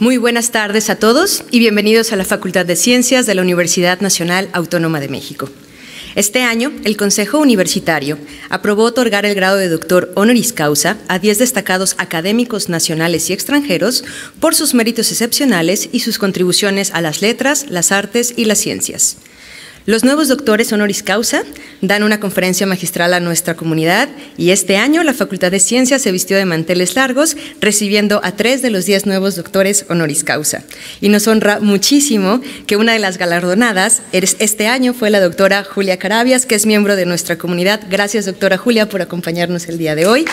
Muy buenas tardes a todos y bienvenidos a la Facultad de Ciencias de la Universidad Nacional Autónoma de México. Este año, el Consejo Universitario aprobó otorgar el grado de doctor honoris causa a 10 destacados académicos nacionales y extranjeros por sus méritos excepcionales y sus contribuciones a las letras, las artes y las ciencias. Los nuevos doctores honoris causa dan una conferencia magistral a nuestra comunidad y este año la Facultad de Ciencias se vistió de manteles largos recibiendo a tres de los diez nuevos doctores honoris causa. Y nos honra muchísimo que una de las galardonadas este año fue la doctora Julia Carabias, que es miembro de nuestra comunidad. Gracias doctora Julia por acompañarnos el día de hoy.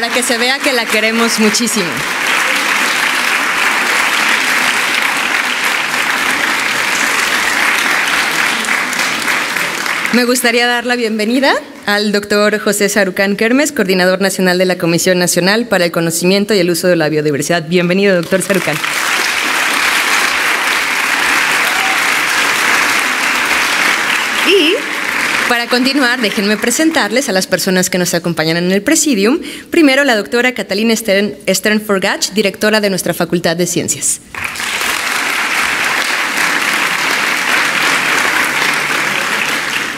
Para que se vea que la queremos muchísimo. Me gustaría dar la bienvenida al doctor José Sarucán Kermes, coordinador nacional de la Comisión Nacional para el Conocimiento y el Uso de la Biodiversidad. Bienvenido, doctor Sarucán. Para continuar, déjenme presentarles a las personas que nos acompañan en el Presidium. Primero, la doctora Catalina Stern, Stern Forgach, directora de nuestra Facultad de Ciencias.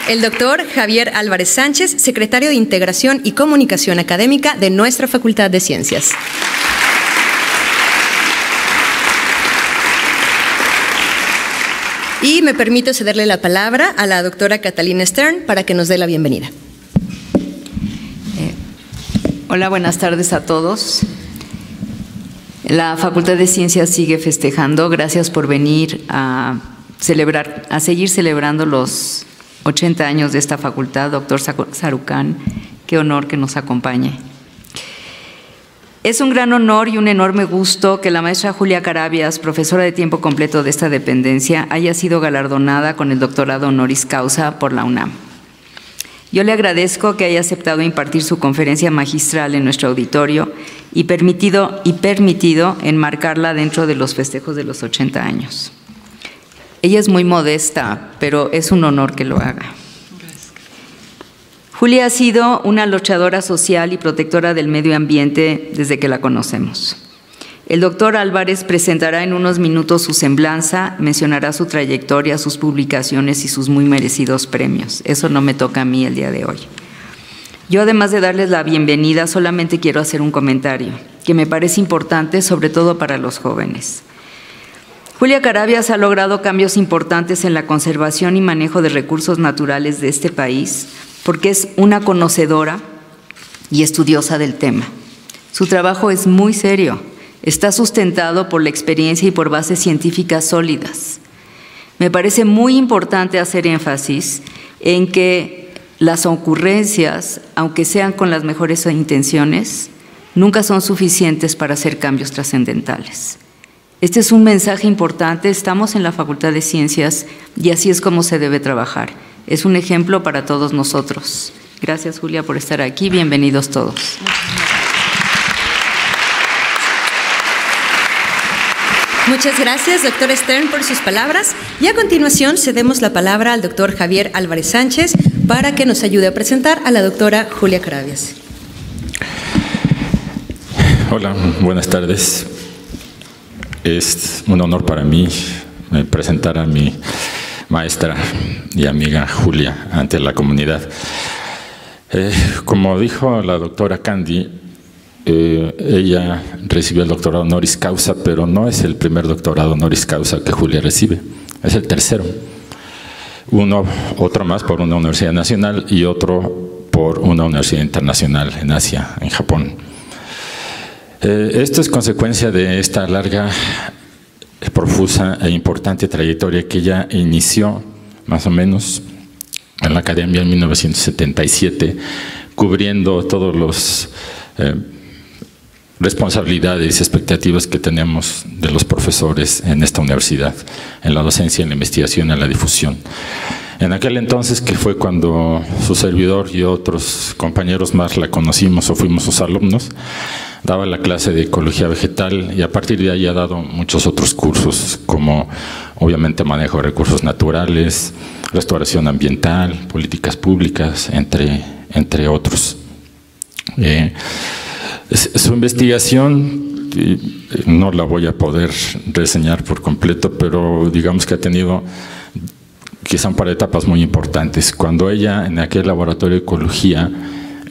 El doctor Javier Álvarez Sánchez, secretario de Integración y Comunicación Académica de nuestra Facultad de Ciencias. Y me permito cederle la palabra a la doctora Catalina Stern para que nos dé la bienvenida. Eh, hola, buenas tardes a todos. La Facultad de Ciencias sigue festejando. Gracias por venir a celebrar, a seguir celebrando los 80 años de esta facultad, doctor Sarucán. Qué honor que nos acompañe. Es un gran honor y un enorme gusto que la maestra Julia Carabias, profesora de tiempo completo de esta dependencia, haya sido galardonada con el doctorado honoris causa por la UNAM. Yo le agradezco que haya aceptado impartir su conferencia magistral en nuestro auditorio y permitido, y permitido enmarcarla dentro de los festejos de los 80 años. Ella es muy modesta, pero es un honor que lo haga. Julia ha sido una luchadora social y protectora del medio ambiente desde que la conocemos. El doctor Álvarez presentará en unos minutos su semblanza, mencionará su trayectoria, sus publicaciones y sus muy merecidos premios. Eso no me toca a mí el día de hoy. Yo, además de darles la bienvenida, solamente quiero hacer un comentario que me parece importante, sobre todo para los jóvenes. Julia Carabias ha logrado cambios importantes en la conservación y manejo de recursos naturales de este país, porque es una conocedora y estudiosa del tema. Su trabajo es muy serio, está sustentado por la experiencia y por bases científicas sólidas. Me parece muy importante hacer énfasis en que las ocurrencias, aunque sean con las mejores intenciones, nunca son suficientes para hacer cambios trascendentales. Este es un mensaje importante, estamos en la Facultad de Ciencias y así es como se debe trabajar es un ejemplo para todos nosotros. Gracias Julia por estar aquí, bienvenidos todos. Muchas gracias, doctor Stern, por sus palabras. Y a continuación cedemos la palabra al doctor Javier Álvarez Sánchez para que nos ayude a presentar a la doctora Julia Carabias. Hola, buenas tardes. Es un honor para mí eh, presentar a mi maestra y amiga Julia ante la comunidad. Eh, como dijo la doctora Candy, eh, ella recibió el doctorado honoris causa, pero no es el primer doctorado honoris causa que Julia recibe, es el tercero. Uno, otro más por una universidad nacional y otro por una universidad internacional en Asia, en Japón. Eh, esto es consecuencia de esta larga profusa e importante trayectoria que ella inició más o menos en la academia en 1977, cubriendo todos los eh, responsabilidades y expectativas que tenemos de los profesores en esta universidad, en la docencia, en la investigación, en la difusión. En aquel entonces, que fue cuando su servidor y otros compañeros más la conocimos o fuimos sus alumnos, daba la clase de ecología vegetal y a partir de ahí ha dado muchos otros cursos, como obviamente manejo de recursos naturales, restauración ambiental, políticas públicas, entre, entre otros. Eh, su investigación no la voy a poder reseñar por completo, pero digamos que ha tenido quizá un par etapas muy importantes. Cuando ella en aquel laboratorio de ecología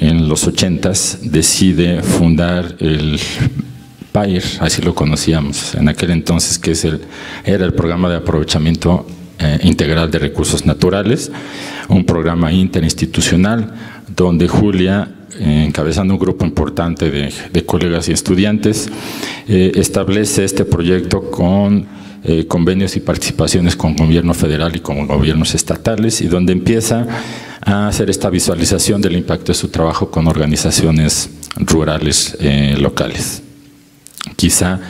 en los ochentas decide fundar el PAIR, así lo conocíamos en aquel entonces, que es el, era el programa de aprovechamiento eh, integral de recursos naturales, un programa interinstitucional donde Julia, eh, encabezando un grupo importante de, colegas y estudiantes, eh, establece este proyecto con convenios y participaciones con gobierno federal y con gobiernos estatales y donde empieza a hacer esta visualización del impacto de su trabajo con organizaciones rurales locales. Quizá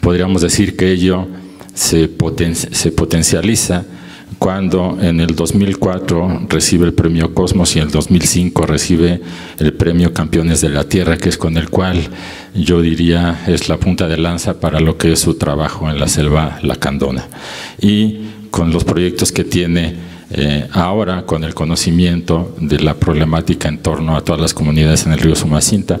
podríamos decir que ello se, se potencializa cuando en el 2004 recibe el premio Cosmos y en el 2005 recibe el premio Campeones de la Tierra, que es con el cual yo diría es la punta de lanza para lo que es su trabajo en la selva lacandona. Y con los proyectos que tiene eh, ahora, con el conocimiento de la problemática en torno a todas las comunidades en el río Sumacinta,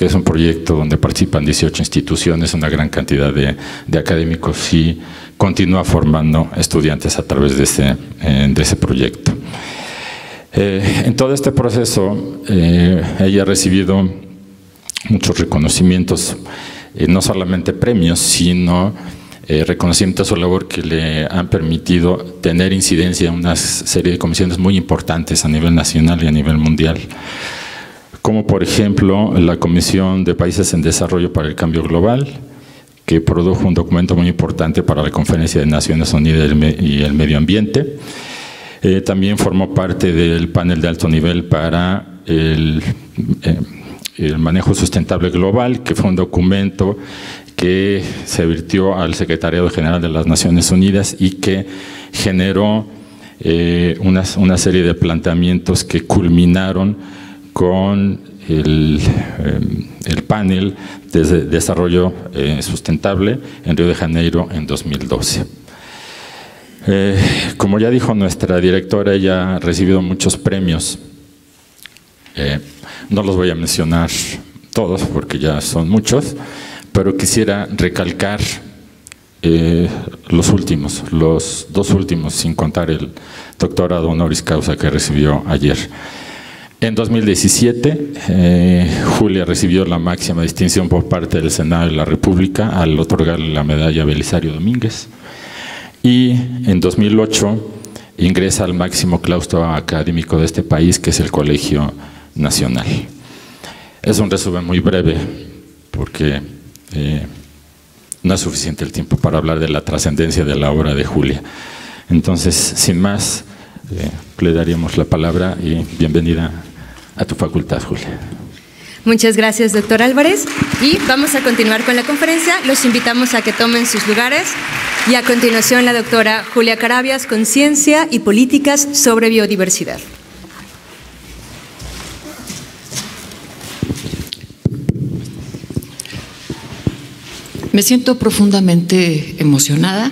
que es un proyecto donde participan 18 instituciones, una gran cantidad de, académicos y continúa formando estudiantes a través de ese, eh, de ese proyecto. Eh, en todo este proceso, eh, ella ha recibido muchos reconocimientos, no solamente premios, sino reconocimiento a su labor que le han permitido tener incidencia en una serie de comisiones muy importantes a nivel nacional y a nivel mundial como por ejemplo la Comisión de Países en Desarrollo para el Cambio Global, que produjo un documento muy importante para la Conferencia de Naciones Unidas y el Medio Ambiente. Eh, también formó parte del panel de alto nivel para el, eh, el, manejo sustentable global, que fue un documento que se virtió al Secretariado General de las Naciones Unidas y que generó eh, una serie de planteamientos que culminaron con el, em, el panel de desarrollo eh, sustentable en Río de Janeiro en 2012. Eh, como ya dijo nuestra directora, ella ha recibido muchos premios. Eh, no los voy a mencionar todos porque ya son muchos, pero quisiera recalcar los últimos, los dos últimos, sin contar el doctorado honoris causa que recibió ayer. En 2017, eh, Julia recibió la máxima distinción por parte del Senado de la República al otorgarle la medalla Belisario Domínguez. Y en 2008 ingresa al máximo claustro académico de este país, que es el Colegio Nacional. Es un resumen muy breve, porque eh, no es suficiente el tiempo para hablar de la trascendencia de la obra de Julia. Entonces, sin más, eh, le daríamos la palabra y bienvenida a tu facultad, Julia. Muchas gracias, doctor Álvarez. Y vamos a continuar con la conferencia. Los invitamos a que tomen sus lugares. Y a continuación, la doctora Julia Carabias con Ciencia y Políticas sobre Biodiversidad. Me siento profundamente emocionada,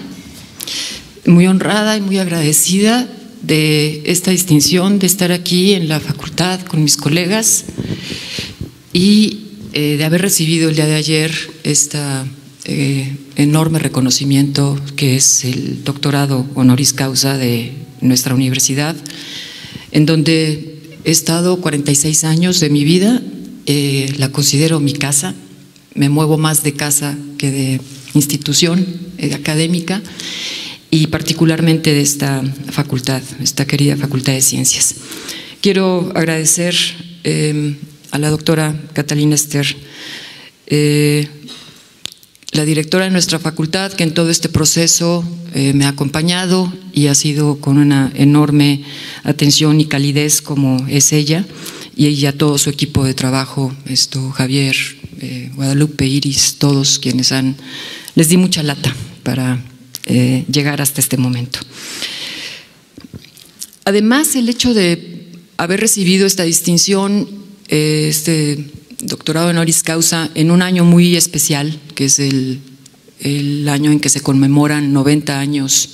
muy honrada y muy agradecida de esta distinción de estar aquí en la facultad con mis colegas y eh, de haber recibido el día de ayer este enorme reconocimiento que es el doctorado honoris causa de nuestra universidad, en donde he estado 46 años de mi vida, eh, la considero mi casa, me muevo más de casa que de institución académica y particularmente de esta facultad, esta querida Facultad de Ciencias. Quiero agradecer eh, a la doctora Catalina Esther, eh, la directora de nuestra facultad, que en todo este proceso eh, me ha acompañado y ha sido con una enorme atención y calidez como es ella, y ella, todo su equipo de trabajo, esto, Javier, Guadalupe, Iris, todos quienes han, les di mucha lata para eh, llegar hasta este momento. Además, el hecho de haber recibido esta distinción, eh, este doctorado honoris causa, en un año muy especial, que es el, el año en que se conmemoran 90 años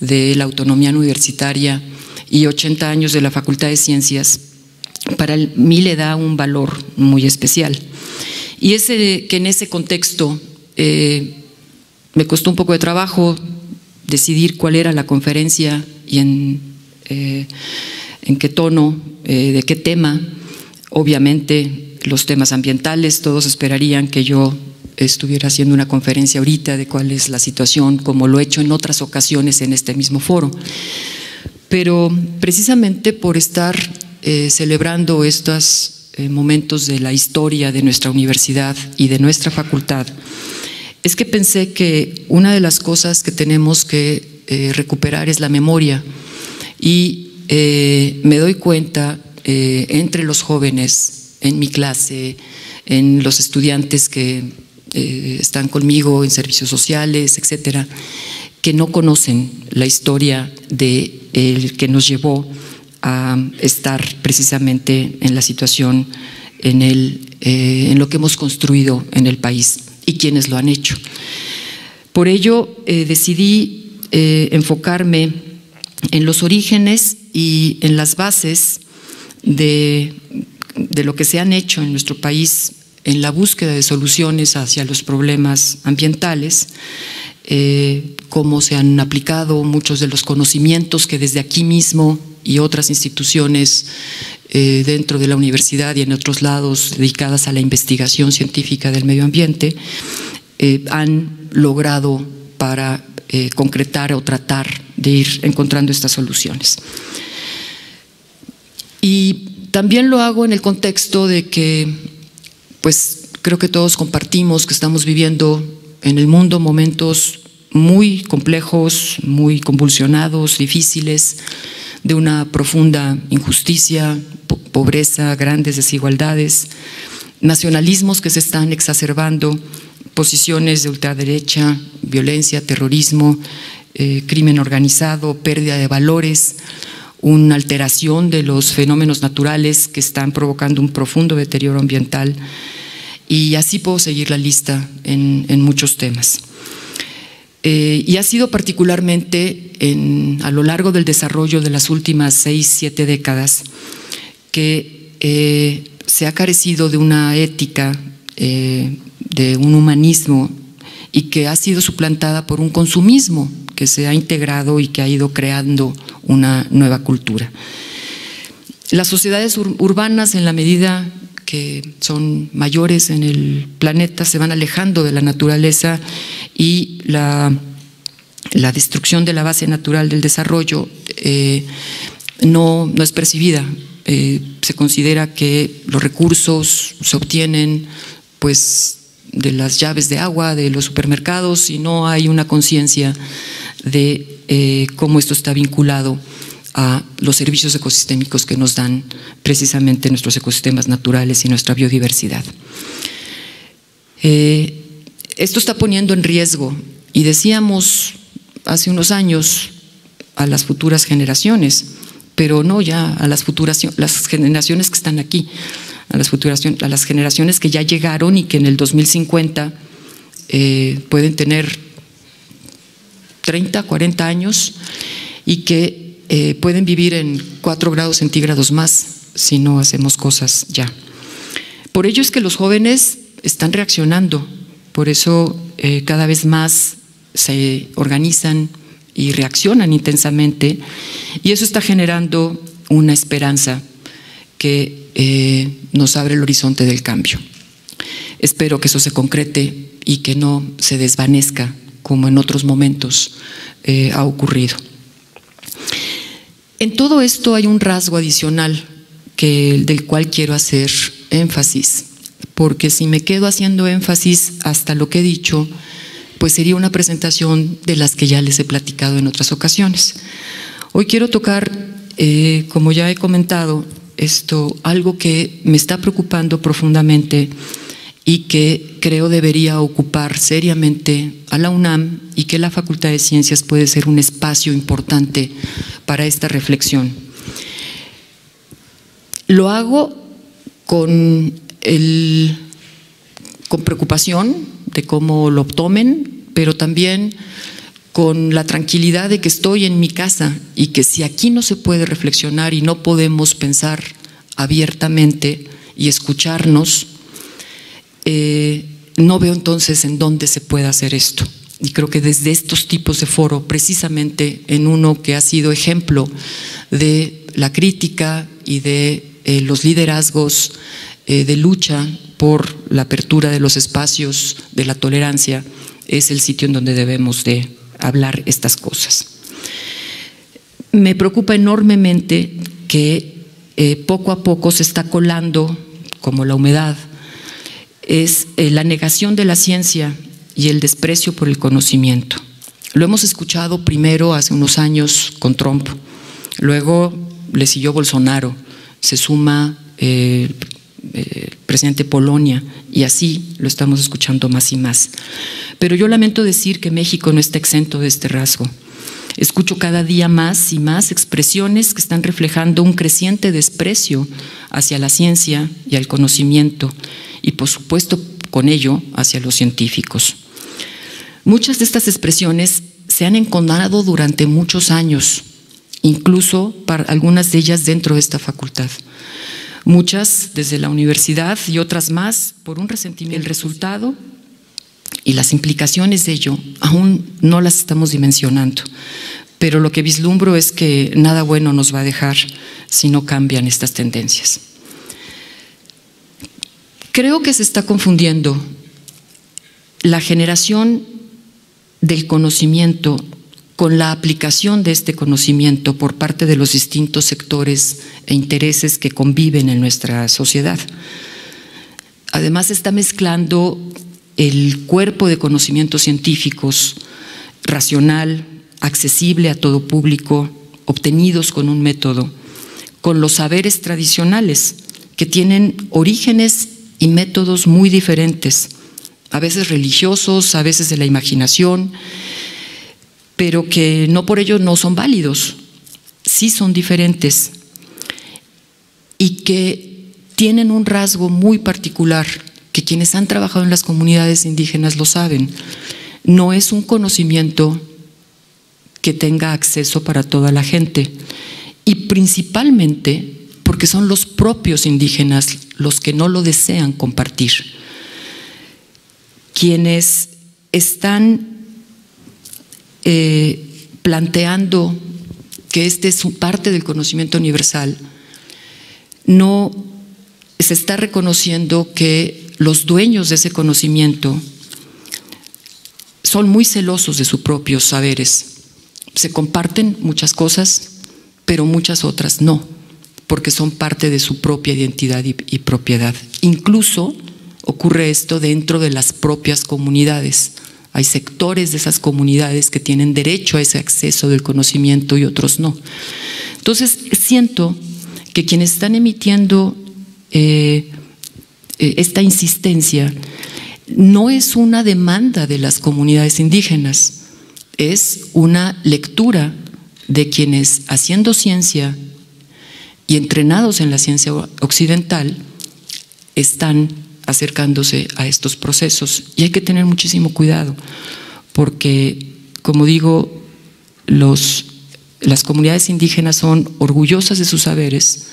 de la autonomía universitaria y 80 años de la Facultad de Ciencias, para mí le da un valor muy especial. Y ese, que en ese contexto eh, me costó un poco de trabajo decidir cuál era la conferencia y en, eh, qué tono, eh, de qué tema. Obviamente los temas ambientales, todos esperarían que yo estuviera haciendo una conferencia ahorita de cuál es la situación, como lo he hecho en otras ocasiones en este mismo foro. Pero precisamente por estar eh, celebrando estos momentos de la historia de nuestra universidad y de nuestra facultad, es que pensé que una de las cosas que tenemos que eh, recuperar es la memoria. Y me doy cuenta entre los jóvenes, en mi clase, en los estudiantes que están conmigo en servicios sociales, etcétera, que no conocen la historia de que nos llevó a estar precisamente en la situación, en, el, eh, en lo que hemos construido en el país y quienes lo han hecho. Por ello eh, decidí eh, enfocarme en los orígenes y en las bases de, de lo que se han hecho en nuestro país en la búsqueda de soluciones hacia los problemas ambientales, eh, cómo se han aplicado muchos de los conocimientos que desde aquí mismo y otras instituciones eh, dentro de la universidad y en otros lados dedicadas a la investigación científica del medio ambiente eh, han logrado para concretar o tratar de ir encontrando estas soluciones. Y también lo hago en el contexto de que, pues creo que todos compartimos que estamos viviendo en el mundo momentos muy complejos, muy convulsionados, difíciles, de una profunda injusticia, pobreza, grandes desigualdades, nacionalismos que se están exacerbando, posiciones de ultraderecha, violencia, terrorismo, eh, crimen organizado, pérdida de valores, una alteración de los fenómenos naturales que están provocando un profundo deterioro ambiental. Y así puedo seguir la lista en muchos temas. Eh, y ha sido particularmente a lo largo del desarrollo de las últimas seis, siete décadas que eh, se ha carecido de una ética, eh, de un humanismo y que ha sido suplantada por un consumismo que se ha integrado y que ha ido creando una nueva cultura. Las sociedades urbanas, en la medida que son mayores en el planeta, se van alejando de la naturaleza y la, la destrucción de la base natural del desarrollo eh, no, no, es percibida. Eh, se considera que los recursos se obtienen pues de las llaves de agua de los supermercados y no hay una conciencia de eh, cómo esto está vinculado a los servicios ecosistémicos que nos dan precisamente nuestros ecosistemas naturales y nuestra biodiversidad. Eh, esto está poniendo en riesgo, y decíamos hace unos años, a las futuras generaciones, pero no ya a las futuras las generaciones que están aquí, a las futuras a las generaciones que ya llegaron y que en el 2050 eh, pueden tener 30, 40 años y que eh, pueden vivir en 4 grados centígrados más si no hacemos cosas ya. Por ello es que los jóvenes están reaccionando, por eso eh, cada vez más se organizan y reaccionan intensamente y eso está generando una esperanza que eh, nos abre el horizonte del cambio. Espero que eso se concrete y que no se desvanezca como en otros momentos ha ocurrido. En todo esto hay un rasgo adicional que, del cual quiero hacer énfasis, porque si me quedo haciendo énfasis hasta lo que he dicho, pues sería una presentación de las que ya les he platicado en otras ocasiones. Hoy quiero tocar, eh, como ya he comentado, esto, algo que me está preocupando profundamente y que creo debería ocupar seriamente a la UNAM y que la Facultad de Ciencias puede ser un espacio importante para esta reflexión. Lo hago con, con preocupación de cómo lo tomen, pero también con la tranquilidad de que estoy en mi casa y que si aquí no se puede reflexionar y no podemos pensar abiertamente y escucharnos, eh, no veo entonces en dónde se puede hacer esto. Y creo que desde estos tipos de foro, precisamente en uno que ha sido ejemplo de la crítica y de eh, los liderazgos eh, de lucha por la apertura de los espacios de la tolerancia, es el sitio en donde debemos de hablar estas cosas. Me preocupa enormemente que poco a poco se está colando, como la humedad, es eh, la negación de la ciencia y el desprecio por el conocimiento. Lo hemos escuchado primero hace unos años con Trump, luego le siguió Bolsonaro, se suma eh, eh, el presidente Polonia y así lo estamos escuchando más y más. Pero yo lamento decir que México no está exento de este rasgo. Escucho cada día más y más expresiones que están reflejando un creciente desprecio hacia la ciencia y al conocimiento y por supuesto con ello hacia los científicos. Muchas de estas expresiones se han enconado durante muchos años, incluso para algunas de ellas dentro de esta facultad. Muchas desde la universidad y otras más por un resentimiento. El resultado y las implicaciones de ello aún no las estamos dimensionando, pero lo que vislumbro es que nada bueno nos va a dejar si no cambian estas tendencias. Creo que se está confundiendo la generación del conocimiento con la aplicación de este conocimiento por parte de los distintos sectores e intereses que conviven en nuestra sociedad. Además, se está mezclando el cuerpo de conocimientos científicos racional, accesible a todo público, obtenidos con un método, con los saberes tradicionales que tienen orígenes y métodos muy diferentes, a veces religiosos, a veces de la imaginación, pero que no por ello no son válidos, sí son diferentes y que tienen un rasgo muy particular, quienes han trabajado en las comunidades indígenas lo saben, no es un conocimiento que tenga acceso para toda la gente y principalmente porque son los propios indígenas los que no lo desean compartir. Quienes están eh, planteando que este es parte del conocimiento universal, no se está reconociendo que los dueños de ese conocimiento son muy celosos de sus propios saberes. Se comparten muchas cosas, pero muchas otras no porque son parte de su propia identidad y, propiedad. Incluso ocurre esto dentro de las propias comunidades. Hay sectores de esas comunidades que tienen derecho a ese acceso del conocimiento y otros no. Entonces, siento que quienes están emitiendo eh, esta insistencia no es una demanda de las comunidades indígenas, es una lectura de quienes haciendo ciencia y entrenados en la ciencia occidental están acercándose a estos procesos. Y hay que tener muchísimo cuidado, porque, como digo, las comunidades indígenas son orgullosas de sus saberes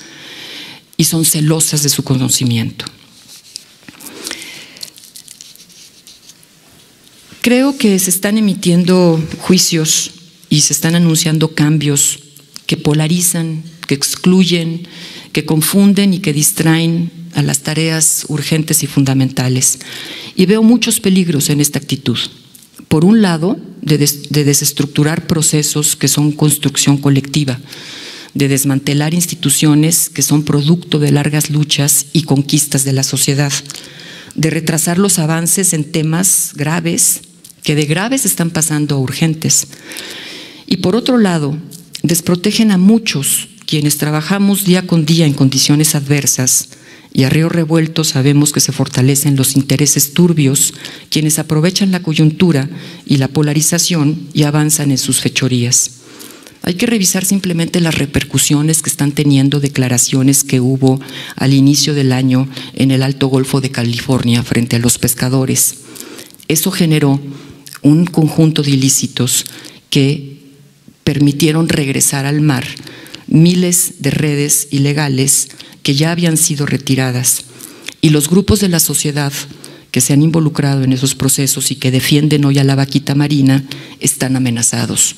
y son celosas de su conocimiento. Creo que se están emitiendo juicios y se están anunciando cambios que polarizan que excluyen, que confunden y que distraen a las tareas urgentes y fundamentales. Y veo muchos peligros en esta actitud. Por un lado, de, desestructurar procesos que son construcción colectiva, de desmantelar instituciones que son producto de largas luchas y conquistas de la sociedad, de retrasar los avances en temas graves que de graves están pasando a urgentes. Y por otro lado, desprotegen a muchos quienes trabajamos día con día en condiciones adversas y a río revuelto sabemos que se fortalecen los intereses turbios, quienes aprovechan la coyuntura y la polarización y avanzan en sus fechorías. Hay que revisar simplemente las repercusiones que están teniendo declaraciones que hubo al inicio del año en el Alto Golfo de California frente a los pescadores. Eso generó un conjunto de ilícitos que permitieron regresar al mar miles de redes ilegales que ya habían sido retiradas y los grupos de la sociedad que se han involucrado en esos procesos y que defienden hoy a la vaquita marina están amenazados.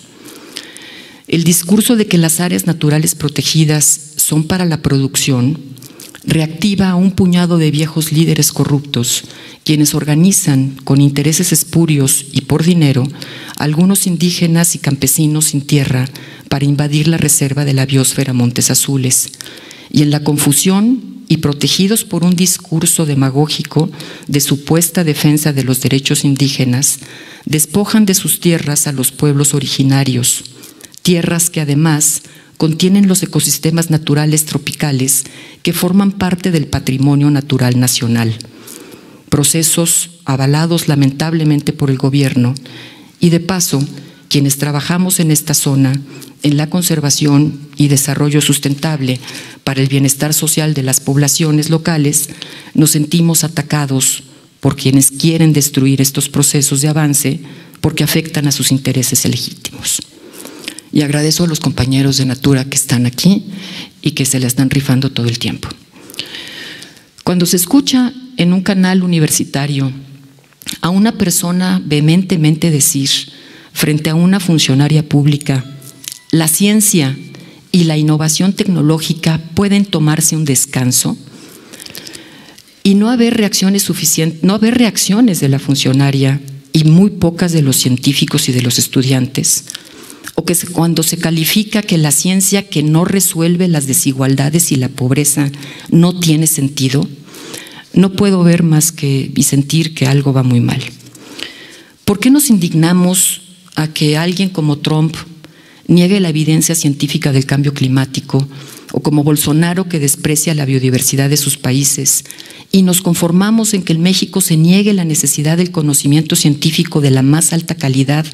El discurso de que las áreas naturales protegidas son para la producción reactiva a un puñado de viejos líderes corruptos, quienes organizan con intereses espurios y por dinero algunos indígenas y campesinos sin tierra para invadir la reserva de la biosfera Montes Azules. Y en la confusión y protegidos por un discurso demagógico de supuesta defensa de los derechos indígenas, despojan de sus tierras a los pueblos originarios, tierras que además contienen los ecosistemas naturales tropicales que forman parte del patrimonio natural nacional. Procesos avalados lamentablemente por el gobierno y de paso, quienes trabajamos en esta zona en la conservación y desarrollo sustentable para el bienestar social de las poblaciones locales, nos sentimos atacados por quienes quieren destruir estos procesos de avance porque afectan a sus intereses legítimos. Y agradezco a los compañeros de Natura que están aquí y que se la están rifando todo el tiempo. Cuando se escucha en un canal universitario a una persona vehementemente decir frente a una funcionaria pública, la ciencia y la innovación tecnológica pueden tomarse un descanso y no haber reacciones suficientes, no haber reacciones de la funcionaria y muy pocas de los científicos y de los estudiantes, o que cuando se califica que la ciencia que no resuelve las desigualdades y la pobreza no tiene sentido, no puedo ver más que y sentir que algo va muy mal. ¿Por qué nos indignamos a que alguien como Trump niegue la evidencia científica del cambio climático, o como Bolsonaro que desprecia la biodiversidad de sus países, y nos conformamos en que en México se niegue la necesidad del conocimiento científico de la más alta calidad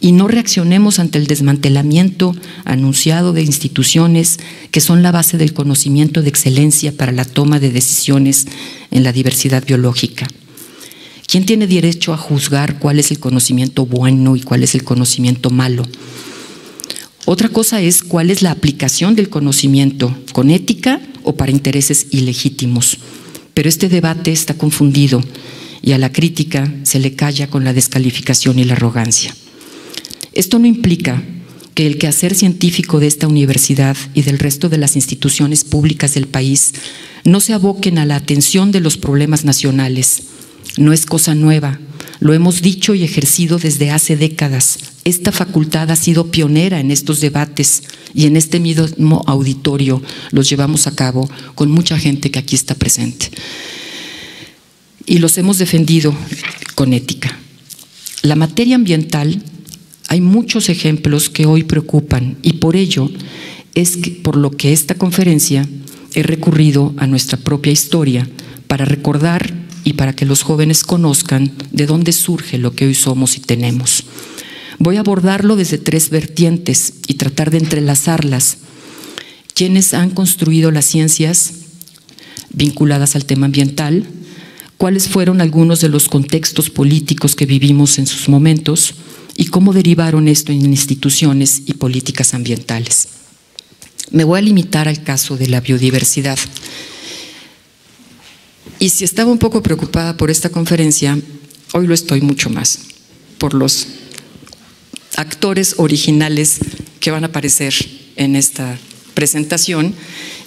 y no reaccionemos ante el desmantelamiento anunciado de instituciones que son la base del conocimiento de excelencia para la toma de decisiones en la diversidad biológica. ¿Quién tiene derecho a juzgar cuál es el conocimiento bueno y cuál es el conocimiento malo? Otra cosa es cuál es la aplicación del conocimiento, con ética o para intereses ilegítimos. Pero este debate está confundido y a la crítica se le calla con la descalificación y la arrogancia. Esto no implica que el quehacer científico de esta universidad y del resto de las instituciones públicas del país no se aboquen a la atención de los problemas nacionales. No es cosa nueva, lo hemos dicho y ejercido desde hace décadas. Esta facultad ha sido pionera en estos debates y en este mismo auditorio los llevamos a cabo con mucha gente que aquí está presente. Y los hemos defendido con ética. La materia ambiental, hay muchos ejemplos que hoy preocupan y por ello es que, por lo que esta conferencia he recurrido a nuestra propia historia para recordar y para que los jóvenes conozcan de dónde surge lo que hoy somos y tenemos. Voy a abordarlo desde tres vertientes y tratar de entrelazarlas. ¿Quiénes han construido las ciencias vinculadas al tema ambiental? ¿Cuáles fueron algunos de los contextos políticos que vivimos en sus momentos? ¿Y cómo derivaron esto en instituciones y políticas ambientales? Me voy a limitar al caso de la biodiversidad. Y si estaba un poco preocupada por esta conferencia, hoy lo estoy mucho más, por los actores originales que van a aparecer en esta presentación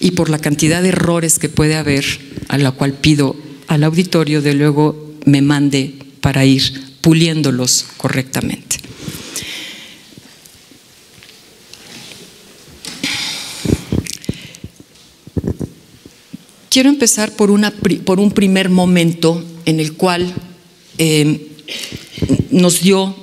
y por la cantidad de errores que puede haber, a la cual pido al auditorio de luego me mande para ir puliéndolos correctamente. Quiero empezar por, por un primer momento en el cual eh, nos dio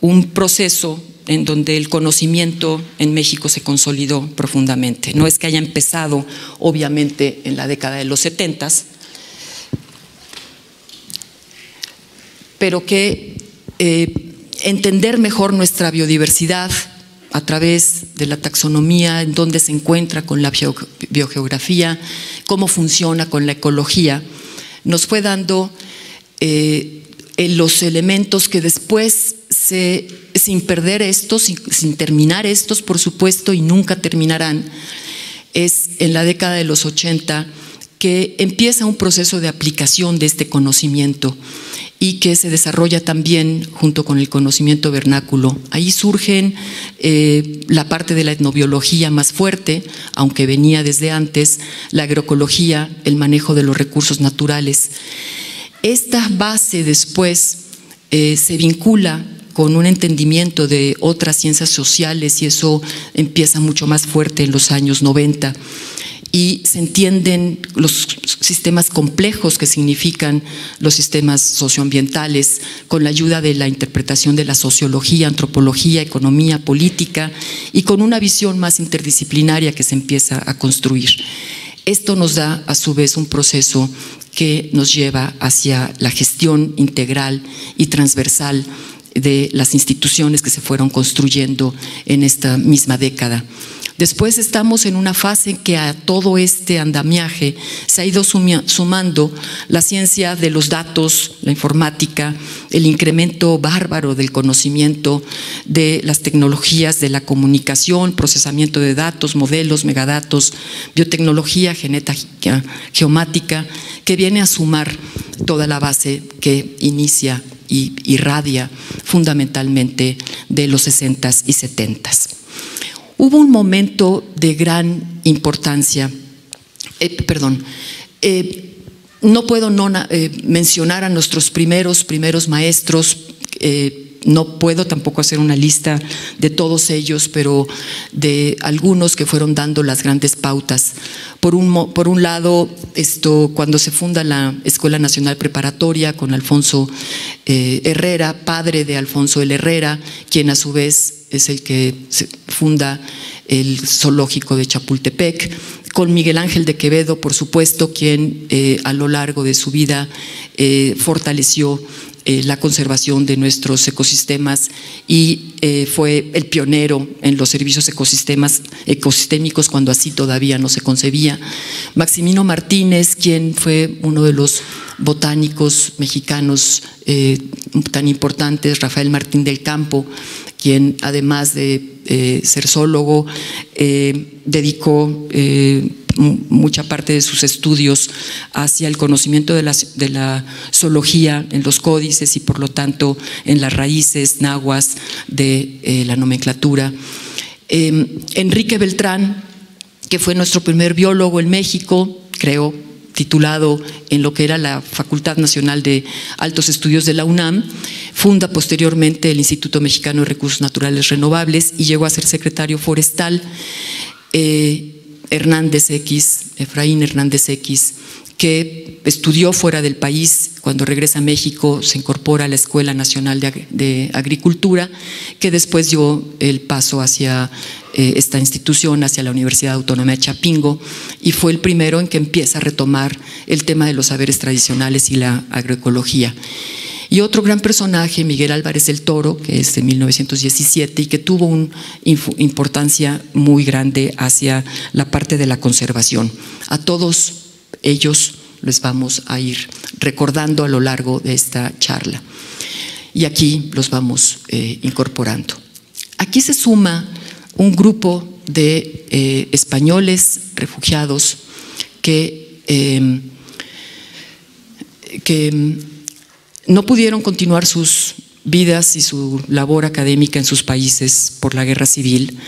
un proceso en donde el conocimiento en México se consolidó profundamente. No es que haya empezado, obviamente, en la década de los setentas, pero que eh, entender mejor nuestra biodiversidad, a través de la taxonomía, en dónde se encuentra con la biogeografía, cómo funciona con la ecología, nos fue dando eh, los elementos que después sin perder estos, sin, terminar estos, por supuesto, y nunca terminarán, es en la década de los 80 que empieza un proceso de aplicación de este conocimiento y que se desarrolla también junto con el conocimiento vernáculo. Ahí surgen eh, la parte de la etnobiología más fuerte, aunque venía desde antes, la agroecología, el manejo de los recursos naturales. Esta base después eh, se vincula con un entendimiento de otras ciencias sociales y eso empieza mucho más fuerte en los años 90 y se entienden los sistemas complejos que significan los sistemas socioambientales con la ayuda de la interpretación de la sociología, antropología, economía, política y con una visión más interdisciplinaria que se empieza a construir. Esto nos da a su vez un proceso que nos lleva hacia la gestión integral y transversal de las instituciones que se fueron construyendo en esta misma década. Después estamos en una fase en que a todo este andamiaje se ha ido sumando la ciencia de los datos, la informática, el incremento bárbaro del conocimiento de las tecnologías de la comunicación, procesamiento de datos, modelos, megadatos, biotecnología, genética, geomática, que viene a sumar toda la base que inicia y irradia fundamentalmente de los 60s y 70s. Hubo un momento de gran importancia, eh, perdón, eh, no puedo no eh, mencionar a nuestros primeros, primeros maestros, no puedo tampoco hacer una lista de todos ellos, pero de algunos que fueron dando las grandes pautas. Por un, por un lado, esto, cuando se funda la Escuela Nacional Preparatoria con Alfonso Herrera, padre de Alfonso el Herrera, quien a su vez es el que funda el zoológico de Chapultepec, con Miguel Ángel de Quevedo, por supuesto, quien eh, a lo largo de su vida eh, fortaleció eh, la conservación de nuestros ecosistemas y fue el pionero en los servicios ecosistemas, ecosistémicos cuando así todavía no se concebía. Maximino Martínez, quien fue uno de los botánicos mexicanos tan importantes, Rafael Martín del Campo, quien además de eh, ser zoólogo, eh, dedicó eh, mucha parte de sus estudios hacia el conocimiento de la, de la, zoología en los códices y por lo tanto en las raíces nahuas de la nomenclatura. Enrique Beltrán, que fue nuestro primer biólogo en México, creo titulado en lo que era la Facultad Nacional de Altos Estudios de la UNAM, funda posteriormente el Instituto Mexicano de Recursos Naturales Renovables y llegó a ser secretario forestal. Eh, Hernández X, Efraín Hernández X, que estudió fuera del país, cuando regresa a México se incorpora a la Escuela Nacional de, Agricultura, que después dio el paso hacia eh, esta institución, hacia la Universidad Autónoma de Chapingo, y fue el primero en que empieza a retomar el tema de los saberes tradicionales y la agroecología. Y otro gran personaje, Miguel Álvarez del Toro, que es de 1917 y que tuvo una importancia muy grande hacia la parte de la conservación. A todos ellos les vamos a ir recordando a lo largo de esta charla. Y aquí los vamos eh, incorporando. Aquí se suma un grupo de eh, españoles refugiados que, em, que em, no pudieron continuar sus vidas y su labor académica en sus países por la guerra civil.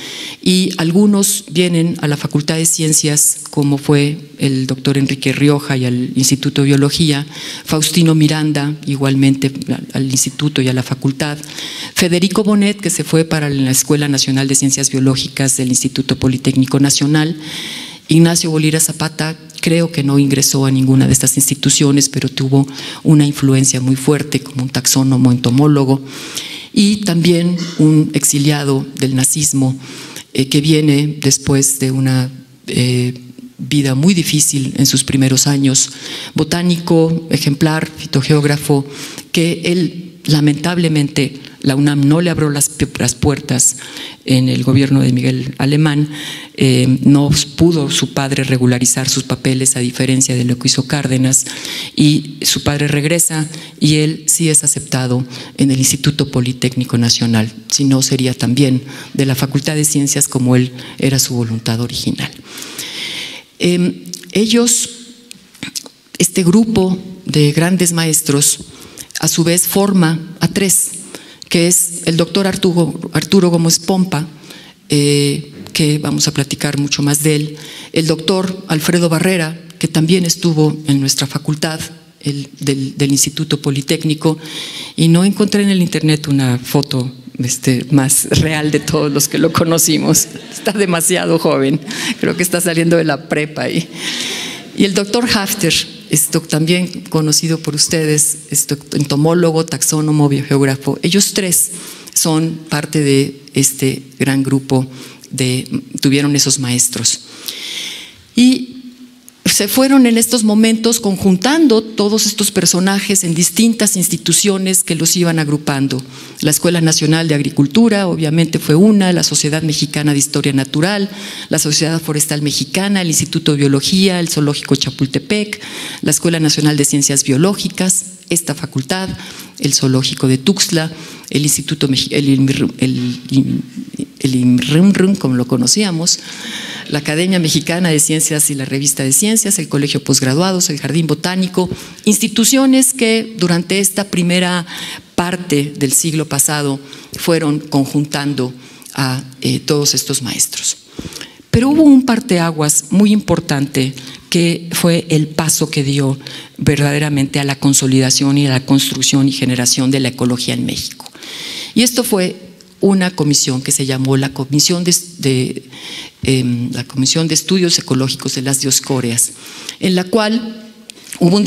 Y algunos vienen a la Facultad de Ciencias como fue el doctor Enrique Rioja y al Instituto de Biología, Faustino Miranda igualmente al Instituto y a la Facultad, Federico Bonet que se fue para la Escuela Nacional de Ciencias Biológicas del Instituto Politécnico Nacional, Ignacio Bolívar Zapata creo que no ingresó a ninguna de estas instituciones, pero tuvo una influencia muy fuerte como un taxónomo entomólogo y también un exiliado del nazismo eh, que viene después de una eh, vida muy difícil en sus primeros años, botánico, ejemplar, fitogeógrafo, que él lamentablemente la UNAM no le abrió las, puertas en el gobierno de Miguel Alemán, eh, no pudo su padre regularizar sus papeles a diferencia de lo que hizo Cárdenas y su padre regresa y él sí es aceptado en el Instituto Politécnico Nacional, si no sería también de la Facultad de Ciencias como él era su voluntad original. Em, ellos, este grupo de grandes maestros, a su vez forma a tres, que es el doctor Arturo, Arturo Gómez Pompa, eh, que vamos a platicar mucho más de él, el doctor Alfredo Barrera, que también estuvo en nuestra facultad del, Instituto Politécnico, y no encontré en el internet una foto este, más real de todos los que lo conocimos. Está demasiado joven, creo que está saliendo de la prepa ahí. Y el doctor Hafter, esto también conocido por ustedes, entomólogo, taxónomo, biogeógrafo. Ellos tres son parte de este gran grupo de, tuvieron esos maestros. Y se fueron en estos momentos conjuntando todos estos personajes en distintas instituciones que los iban agrupando. La Escuela Nacional de Agricultura, obviamente, fue una, la Sociedad Mexicana de Historia Natural, la Sociedad Forestal Mexicana, el Instituto de Biología, el Zoológico Chapultepec, la Escuela Nacional de Ciencias Biológicas, esta facultad, el Zoológico de Tuxtla, el Instituto, el, el, como lo conocíamos, la Academia Mexicana de Ciencias y la Revista de Ciencias, el Colegio Posgraduados, el Jardín Botánico, instituciones que durante esta primera parte del siglo pasado fueron conjuntando a eh, todos estos maestros. Pero hubo un parteaguas muy importante que fue el paso que dio verdaderamente a la consolidación y a la construcción y generación de la ecología en México. Y esto fue una comisión que se llamó la Comisión de, em, la comisión de Estudios Ecológicos de las Dioscóreas, en la cual hubo un,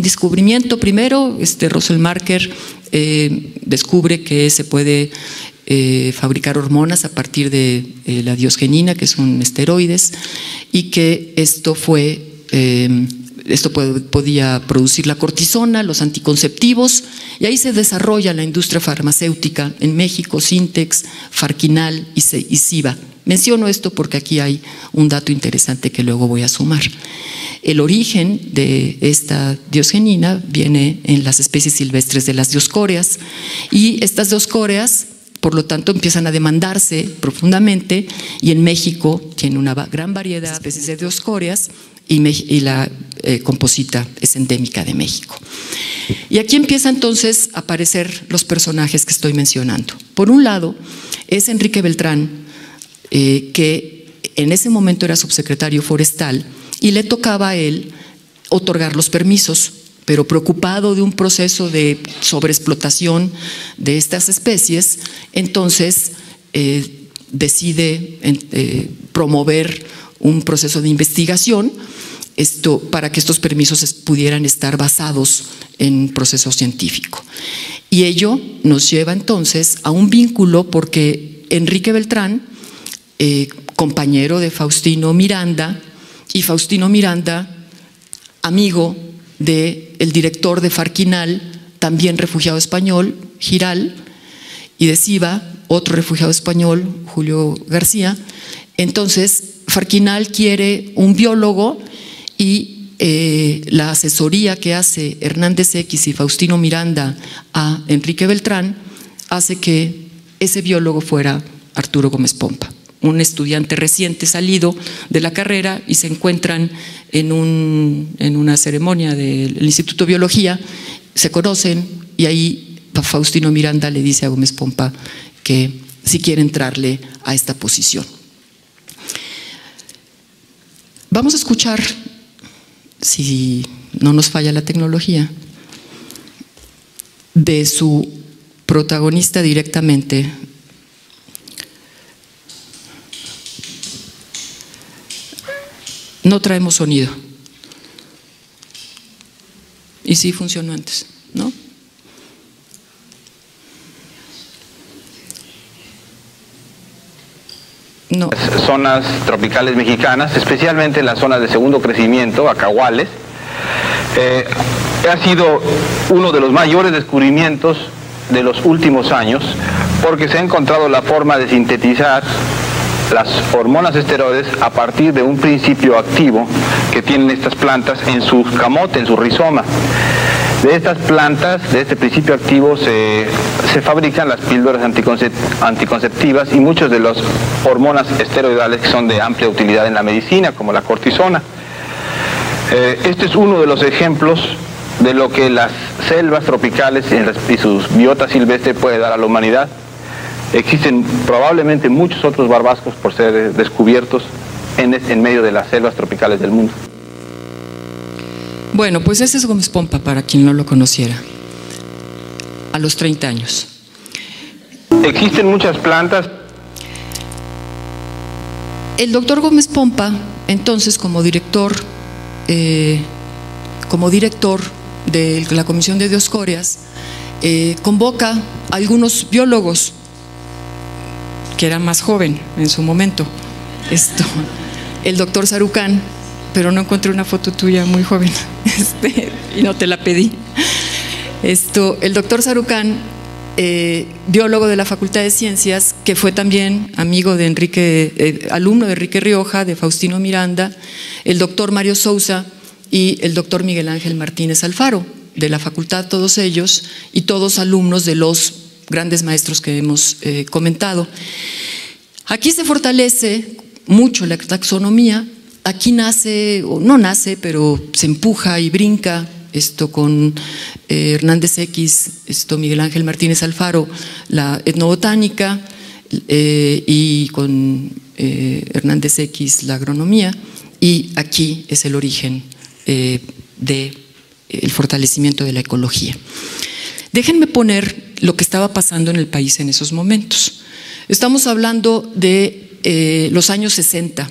descubrimiento. Primero, este Russell Marker eh, descubre que se puede eh, fabricar hormonas a partir de eh, la diosgenina, que son esteroides, y que esto fue, eh, esto podía producir la cortisona, los anticonceptivos, y ahí se desarrolla la industria farmacéutica en México, Sintex, Farquinal y, Ciba. Menciono esto porque aquí hay un dato interesante que luego voy a sumar. El origen de esta diosgenina viene en las especies silvestres de las dioscóreas y estas dioscóreas por lo tanto empiezan a demandarse profundamente y en México tiene una gran variedad de especies de dioscóreas y, la eh, composita es endémica de México. Y aquí empiezan entonces a aparecer los personajes que estoy mencionando. Por un lado es Enrique Beltrán, eh, que en ese momento era subsecretario forestal y le tocaba a él otorgar los permisos pero preocupado de un proceso de sobreexplotación de estas especies, entonces eh, decide promover un proceso de investigación esto, para que estos permisos pudieran estar basados en proceso científico. Y ello nos lleva entonces a un vínculo porque Enrique Beltrán, eh, compañero de Faustino Miranda, y Faustino Miranda, amigo del el director de Farquinal, también refugiado español, Giral, y de Siva, otro refugiado español, Julio García. Entonces, Farquinal quiere un biólogo y eh, la asesoría que hace Hernández X y Faustino Miranda a Enrique Beltrán hace que ese biólogo fuera Arturo Gómez Pompa un estudiante reciente salido de la carrera y se encuentran en, un, en una ceremonia del Instituto de Biología, se conocen y ahí Faustino Miranda le dice a Gómez Pompa que si quiere entrarle a esta posición. Vamos a escuchar, si no nos falla la tecnología, de su protagonista directamente, no traemos sonido. Y sí funcionó antes, ¿no? No. Zonas tropicales mexicanas, especialmente en las zonas de segundo crecimiento, acahuales, eh, ha sido uno de los mayores descubrimientos de los últimos años porque se ha encontrado la forma de sintetizar las hormonas esteroides a partir de un principio activo que tienen estas plantas en su camote, en su rizoma. De estas plantas, de este principio activo, se, fabrican las píldoras anticonceptivas y muchas de las hormonas esteroidales que son de amplia utilidad en la medicina, como la cortisona. Eh, este es uno de los ejemplos de lo que las selvas tropicales y sus biotas silvestres puede dar a la humanidad. Existen probablemente muchos otros barbascos por ser descubiertos en, en medio de las selvas tropicales del mundo. Bueno, pues ese es Gómez Pompa, para quien no lo conociera, a los 30 años. Existen muchas plantas. El doctor Gómez Pompa, entonces, como director, eh, como director de la Comisión de Dioscorias, eh, convoca a algunos biólogos que era más joven en su momento. Esto, el doctor Sarucán, pero no encontré una foto tuya muy joven este, y no te la pedí. Esto, el doctor Sarucán, eh, biólogo de la Facultad de Ciencias, que fue también amigo de Enrique, eh, alumno de Enrique Rioja, de Faustino Miranda, el doctor Mario Sousa y el doctor Miguel Ángel Martínez Alfaro, de la facultad, todos ellos, y todos alumnos de los grandes maestros que hemos eh, comentado. Aquí se fortalece mucho la taxonomía, aquí nace, o no nace, pero se empuja y brinca esto con eh, Hernández X, esto Miguel Ángel Martínez Alfaro, la etnobotánica, eh, y con Hernández X la agronomía, y aquí es el origen del fortalecimiento de la ecología. Déjenme poner lo que estaba pasando en el país en esos momentos. Estamos hablando de eh, los años 60,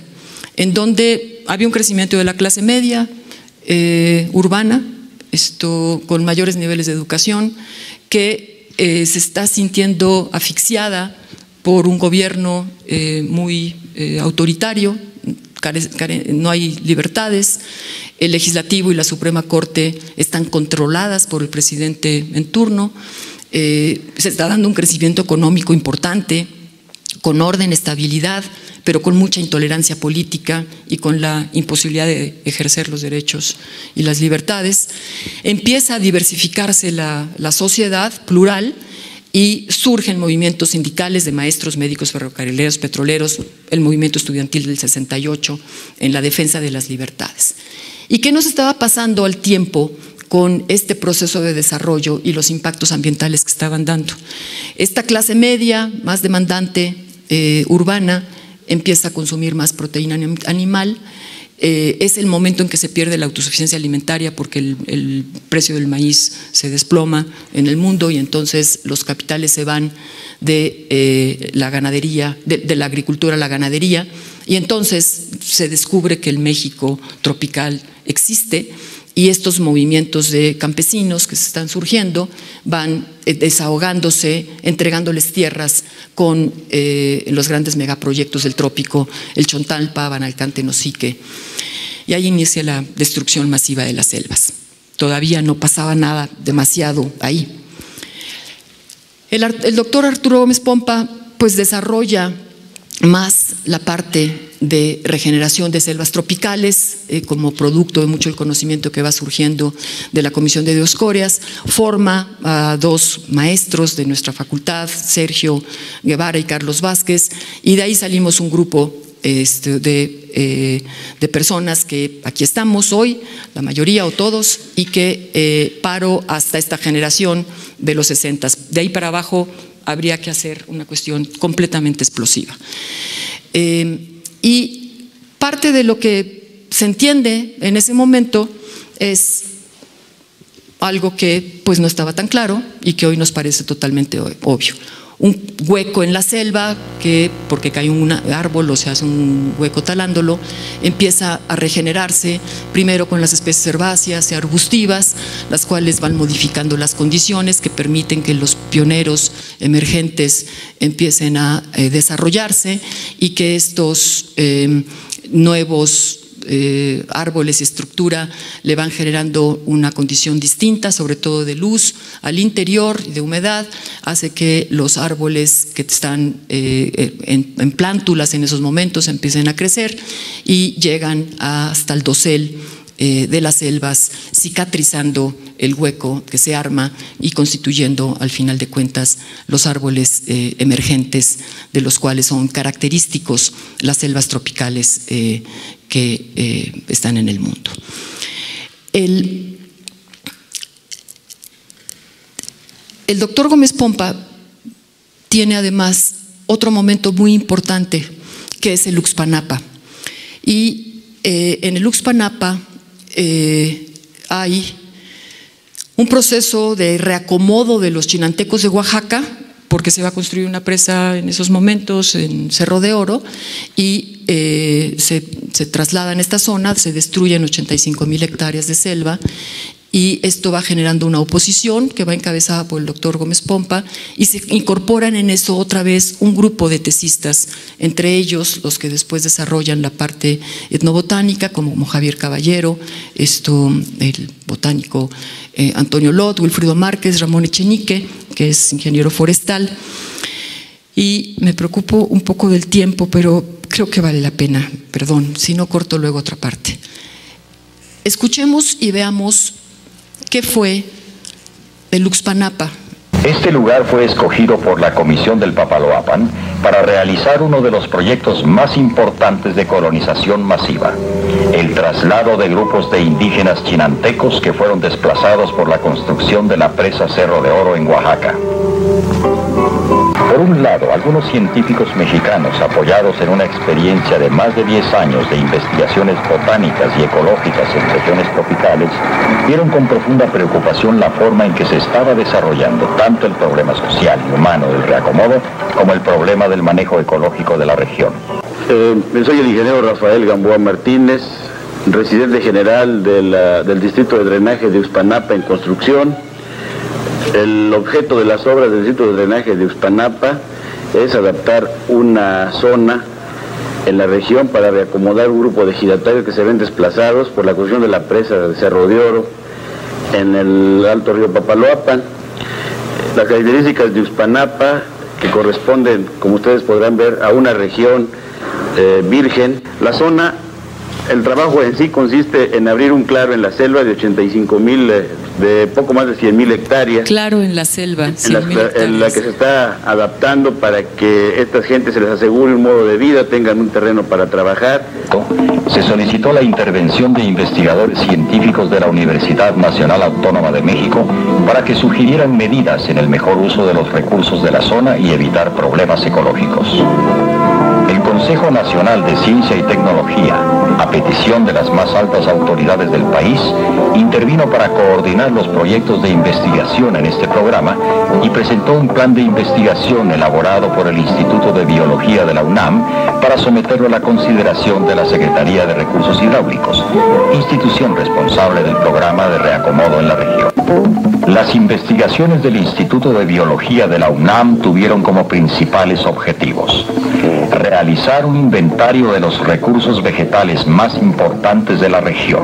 en donde había un crecimiento de la clase media eh, urbana, esto con mayores niveles de educación, que eh, se está sintiendo asfixiada por un gobierno muy autoritario, no hay libertades, el legislativo y la Suprema Corte están controladas por el presidente en turno, eh, se está dando un crecimiento económico importante, con orden, estabilidad, pero con mucha intolerancia política y con la imposibilidad de ejercer los derechos y las libertades. Empieza a diversificarse la, sociedad plural y surgen movimientos sindicales de maestros, médicos, ferrocarrileros, petroleros, el movimiento estudiantil del 68 en la defensa de las libertades. ¿Y qué nos estaba pasando al tiempo con este proceso de desarrollo y los impactos ambientales que estaban dando. Esta clase media, más demandante, eh, urbana, empieza a consumir más proteína animal. Eh, es el momento en que se pierde la autosuficiencia alimentaria porque el, precio del maíz se desploma en el mundo y entonces los capitales se van de eh, la ganadería, de la agricultura a la ganadería y entonces se descubre que el México tropical existe y estos movimientos de campesinos que se están surgiendo van eh, desahogándose, entregándoles tierras con eh, los grandes megaproyectos del trópico, el Chontalpa, Banalcante, Nosique. Y ahí inicia la destrucción masiva de las selvas. Todavía no pasaba nada demasiado ahí. El, el doctor Arturo Gómez Pompa pues desarrolla más la parte de regeneración de selvas tropicales eh, como producto de mucho el conocimiento que va surgiendo de la Comisión de Dioscorias, forma a dos maestros de nuestra facultad, Sergio Guevara y Carlos Vázquez, y de ahí salimos un grupo este, eh, de, personas que aquí estamos hoy, la mayoría o todos, y que eh, paro hasta esta generación de los 60. De ahí para abajo habría que hacer una cuestión completamente explosiva. Y parte de lo que se entiende en ese momento es algo que pues no estaba tan claro y que hoy nos parece totalmente obvio un hueco en la selva que porque cae un árbol o se hace un hueco talándolo, empieza a regenerarse primero con las especies herbáceas y arbustivas, las cuales van modificando las condiciones que permiten que los pioneros emergentes empiecen a eh, desarrollarse y que estos em, nuevos eh, árboles y estructura le van generando una condición distinta, sobre todo de luz al interior y de humedad, hace que los árboles que están eh, en, en, plántulas en esos momentos empiecen a crecer y llegan hasta el dosel eh, de las selvas, cicatrizando el hueco que se arma y constituyendo, al final de cuentas, los árboles eh, emergentes, de los cuales son característicos las selvas tropicales eh, que están en el mundo. El, el doctor Gómez Pompa tiene además otro momento muy importante, que es el Uxpanapa. Y en el Uxpanapa eh, hay un proceso de reacomodo de los chinantecos de Oaxaca, porque se va a construir una presa en esos momentos en Cerro de Oro, y eh, se, se, traslada en esta zona, se destruyen 85 mil hectáreas de selva, y esto va generando una oposición que va encabezada por el doctor Gómez Pompa y se incorporan en eso otra vez un grupo de tesistas, entre ellos los que después desarrollan la parte etnobotánica, como Javier Caballero, esto, el botánico eh, Antonio Lot, Wilfrido Márquez, Ramón Echenique, que es ingeniero forestal. Y me preocupo un poco del tiempo, pero creo que vale la pena, perdón, si no corto luego otra parte. Escuchemos y veamos ¿Qué fue el Uxpanapa. Este lugar fue escogido por la Comisión del Papaloapan para realizar uno de los proyectos más importantes de colonización masiva, el traslado de grupos de indígenas chinantecos que fueron desplazados por la construcción de la presa Cerro de Oro en Oaxaca. Por un lado, algunos científicos mexicanos, apoyados en una experiencia de más de 10 años de investigaciones botánicas y ecológicas en regiones tropicales, vieron con profunda preocupación la forma en que se estaba desarrollando tanto el problema social y humano del reacomodo como el problema del manejo ecológico de la región. Eh, soy el ingeniero Rafael Gamboa Martínez, residente general del Distrito de Drenaje de Uspanapa en construcción el objeto de las obras del Distrito de Drenaje de Uspanapa es adaptar una zona en la región para reacomodar un grupo de giratarios que se ven desplazados por la construcción de la presa de Cerro de Oro en el Alto Río Papaloapan. Las características de Uspanapa, que corresponden, como ustedes podrán ver, a una región eh, virgen. La zona, el trabajo en sí consiste en abrir un claro en la selva de 85 mil eh, de poco más de 100.000 hectáreas. Claro, en la selva. En la, en la, que se está adaptando para que estas gentes se les asegure un modo de vida, tengan un terreno para trabajar. Se solicitó la intervención de investigadores científicos de la Universidad Nacional Autónoma de México para que sugirieran medidas en el mejor uso de los recursos de la zona y evitar problemas ecológicos. El Consejo Nacional de Ciencia y Tecnología, a petición de las más altas autoridades del país, intervino para coordinar los proyectos de investigación en este programa y presentó un plan de investigación elaborado por el Instituto de Biología de la UNAM para someterlo a la consideración de la Secretaría de Recursos Hidráulicos, institución responsable del programa de reacomodo en la región. Las investigaciones del Instituto de Biología de la UNAM tuvieron como principales objetivos realizar un inventario de los recursos vegetales más importantes de la región,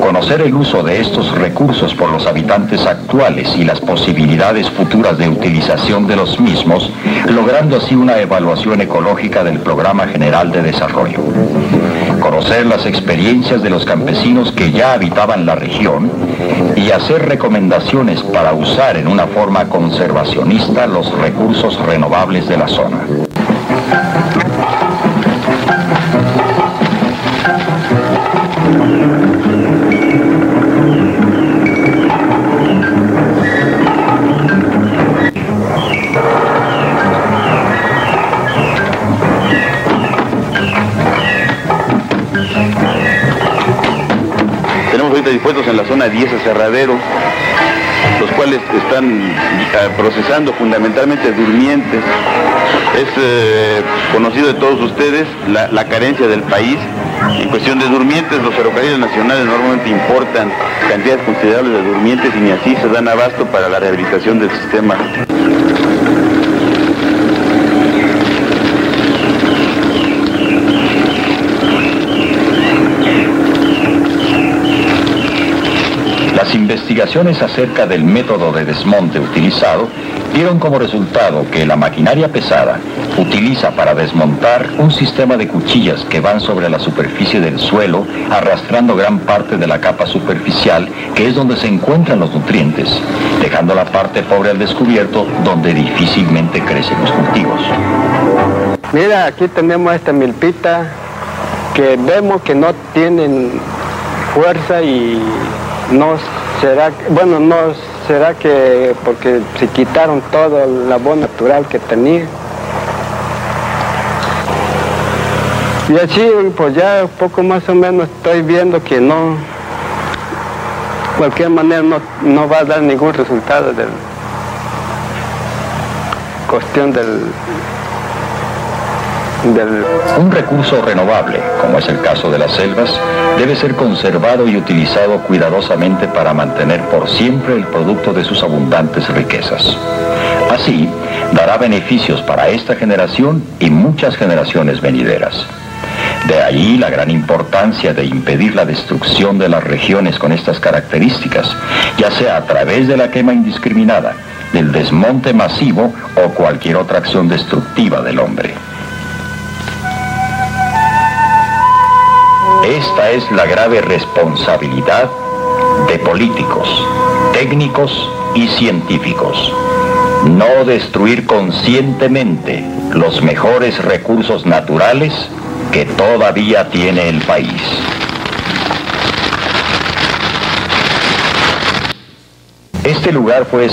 conocer el uso de estos recursos por los habitantes actuales y las posibilidades futuras de utilización de los mismos, logrando así una evaluación ecológica del Programa General de Desarrollo. Conocer las experiencias de los campesinos que ya habitaban la región y hacer recomendaciones para usar en una forma conservacionista los recursos renovables de la zona. En la zona 10 Cerradero, los cuales están ah, procesando fundamentalmente durmientes. Es eh, conocido de todos ustedes la, carencia del país. En cuestión de durmientes, los ferrocarriles nacionales normalmente importan cantidades considerables de durmientes y ni así se dan abasto para la rehabilitación del sistema. Investigaciones acerca del método de desmonte utilizado dieron como resultado que la maquinaria pesada utiliza para desmontar un sistema de cuchillas que van sobre la superficie del suelo arrastrando gran parte de la capa superficial que es donde se encuentran los nutrientes, dejando la parte pobre al descubierto donde difícilmente crecen los cultivos. Mira, aquí tenemos esta milpita que vemos que no tienen fuerza y no será, bueno, no será que porque se quitaron todo la voz natural que tenía. Y así, pues ya poco más o menos estoy viendo que no, de cualquier manera no, no va a dar ningún resultado de cuestión del, un recurso renovable, como es el caso de las selvas, debe ser conservado y utilizado cuidadosamente para mantener por siempre el producto de sus abundantes riquezas. Así, dará beneficios para esta generación y muchas generaciones venideras. De ahí la gran importancia de impedir la destrucción de las regiones con estas características, ya sea a través de la quema indiscriminada, del desmonte masivo o cualquier otra acción destructiva del hombre. Esta es la grave responsabilidad de políticos, técnicos y científicos. No destruir conscientemente los mejores recursos naturales que todavía tiene el país. Este lugar fue...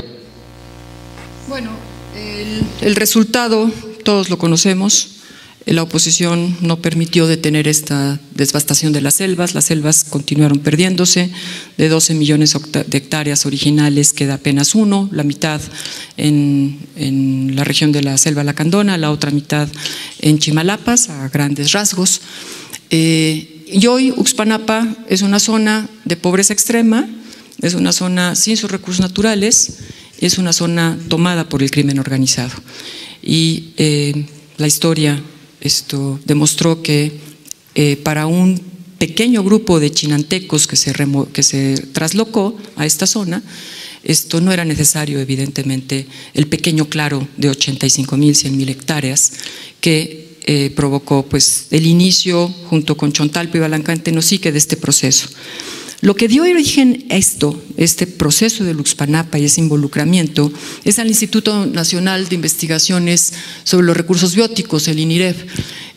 Bueno, el, el resultado todos lo conocemos la oposición no permitió detener esta devastación de las selvas, las selvas continuaron perdiéndose, de 12 millones de hectáreas originales queda apenas uno, la mitad en, la región de la selva lacandona, la otra mitad en Chimalapas, a grandes rasgos. Eh, y hoy Uxpanapa es una zona de pobreza extrema, es una zona sin sus recursos naturales, es una zona tomada por el crimen organizado. Y eh, la historia esto demostró que eh, para un pequeño grupo de chinantecos que se, que traslocó a esta zona, esto no era necesario, evidentemente, el pequeño claro de 85 mil, 100 mil hectáreas que eh, provocó pues, el inicio, junto con Chontalpa y Balancante-Nosique, de este proceso. Lo que dio origen a esto, este proceso de Luxpanapa y ese involucramiento, es al Instituto Nacional de Investigaciones sobre los Recursos Bióticos, el INIREF.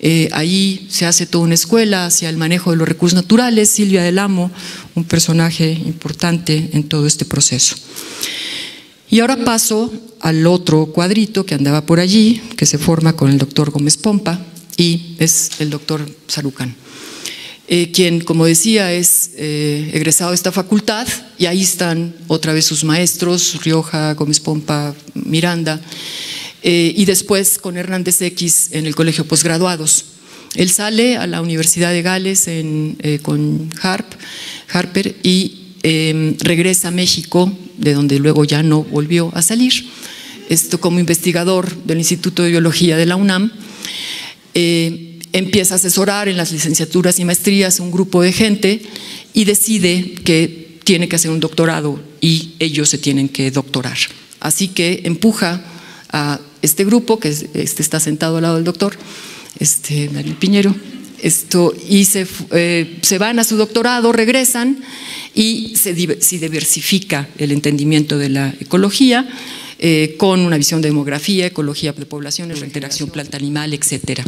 Eh, ahí se hace toda una escuela hacia el manejo de los recursos naturales. Silvia del Amo, un personaje importante en todo este proceso. Y ahora paso al otro cuadrito que andaba por allí, que se forma con el doctor Gómez Pompa y es el doctor Sarucán. Eh, quien, como decía, es eh, egresado de esta facultad, y ahí están otra vez sus maestros, Rioja, Gómez Pompa, Miranda, eh, y después con Hernández X en el colegio posgraduados. Él sale a la Universidad de Gales con Harp, Harper y em, regresa a México, de donde luego ya no volvió a salir, esto como investigador del Instituto de Biología de la UNAM empieza a asesorar en las licenciaturas y maestrías un grupo de gente y decide que tiene que hacer un doctorado y ellos se tienen que doctorar. Así que empuja a este grupo, que este está sentado al lado del doctor, este, Daniel Piñero, esto, y se, eh, se, van a su doctorado, regresan y se, diversifica el entendimiento de la ecología eh, con una visión de demografía, ecología de poblaciones, reinteracción planta-animal, etcétera.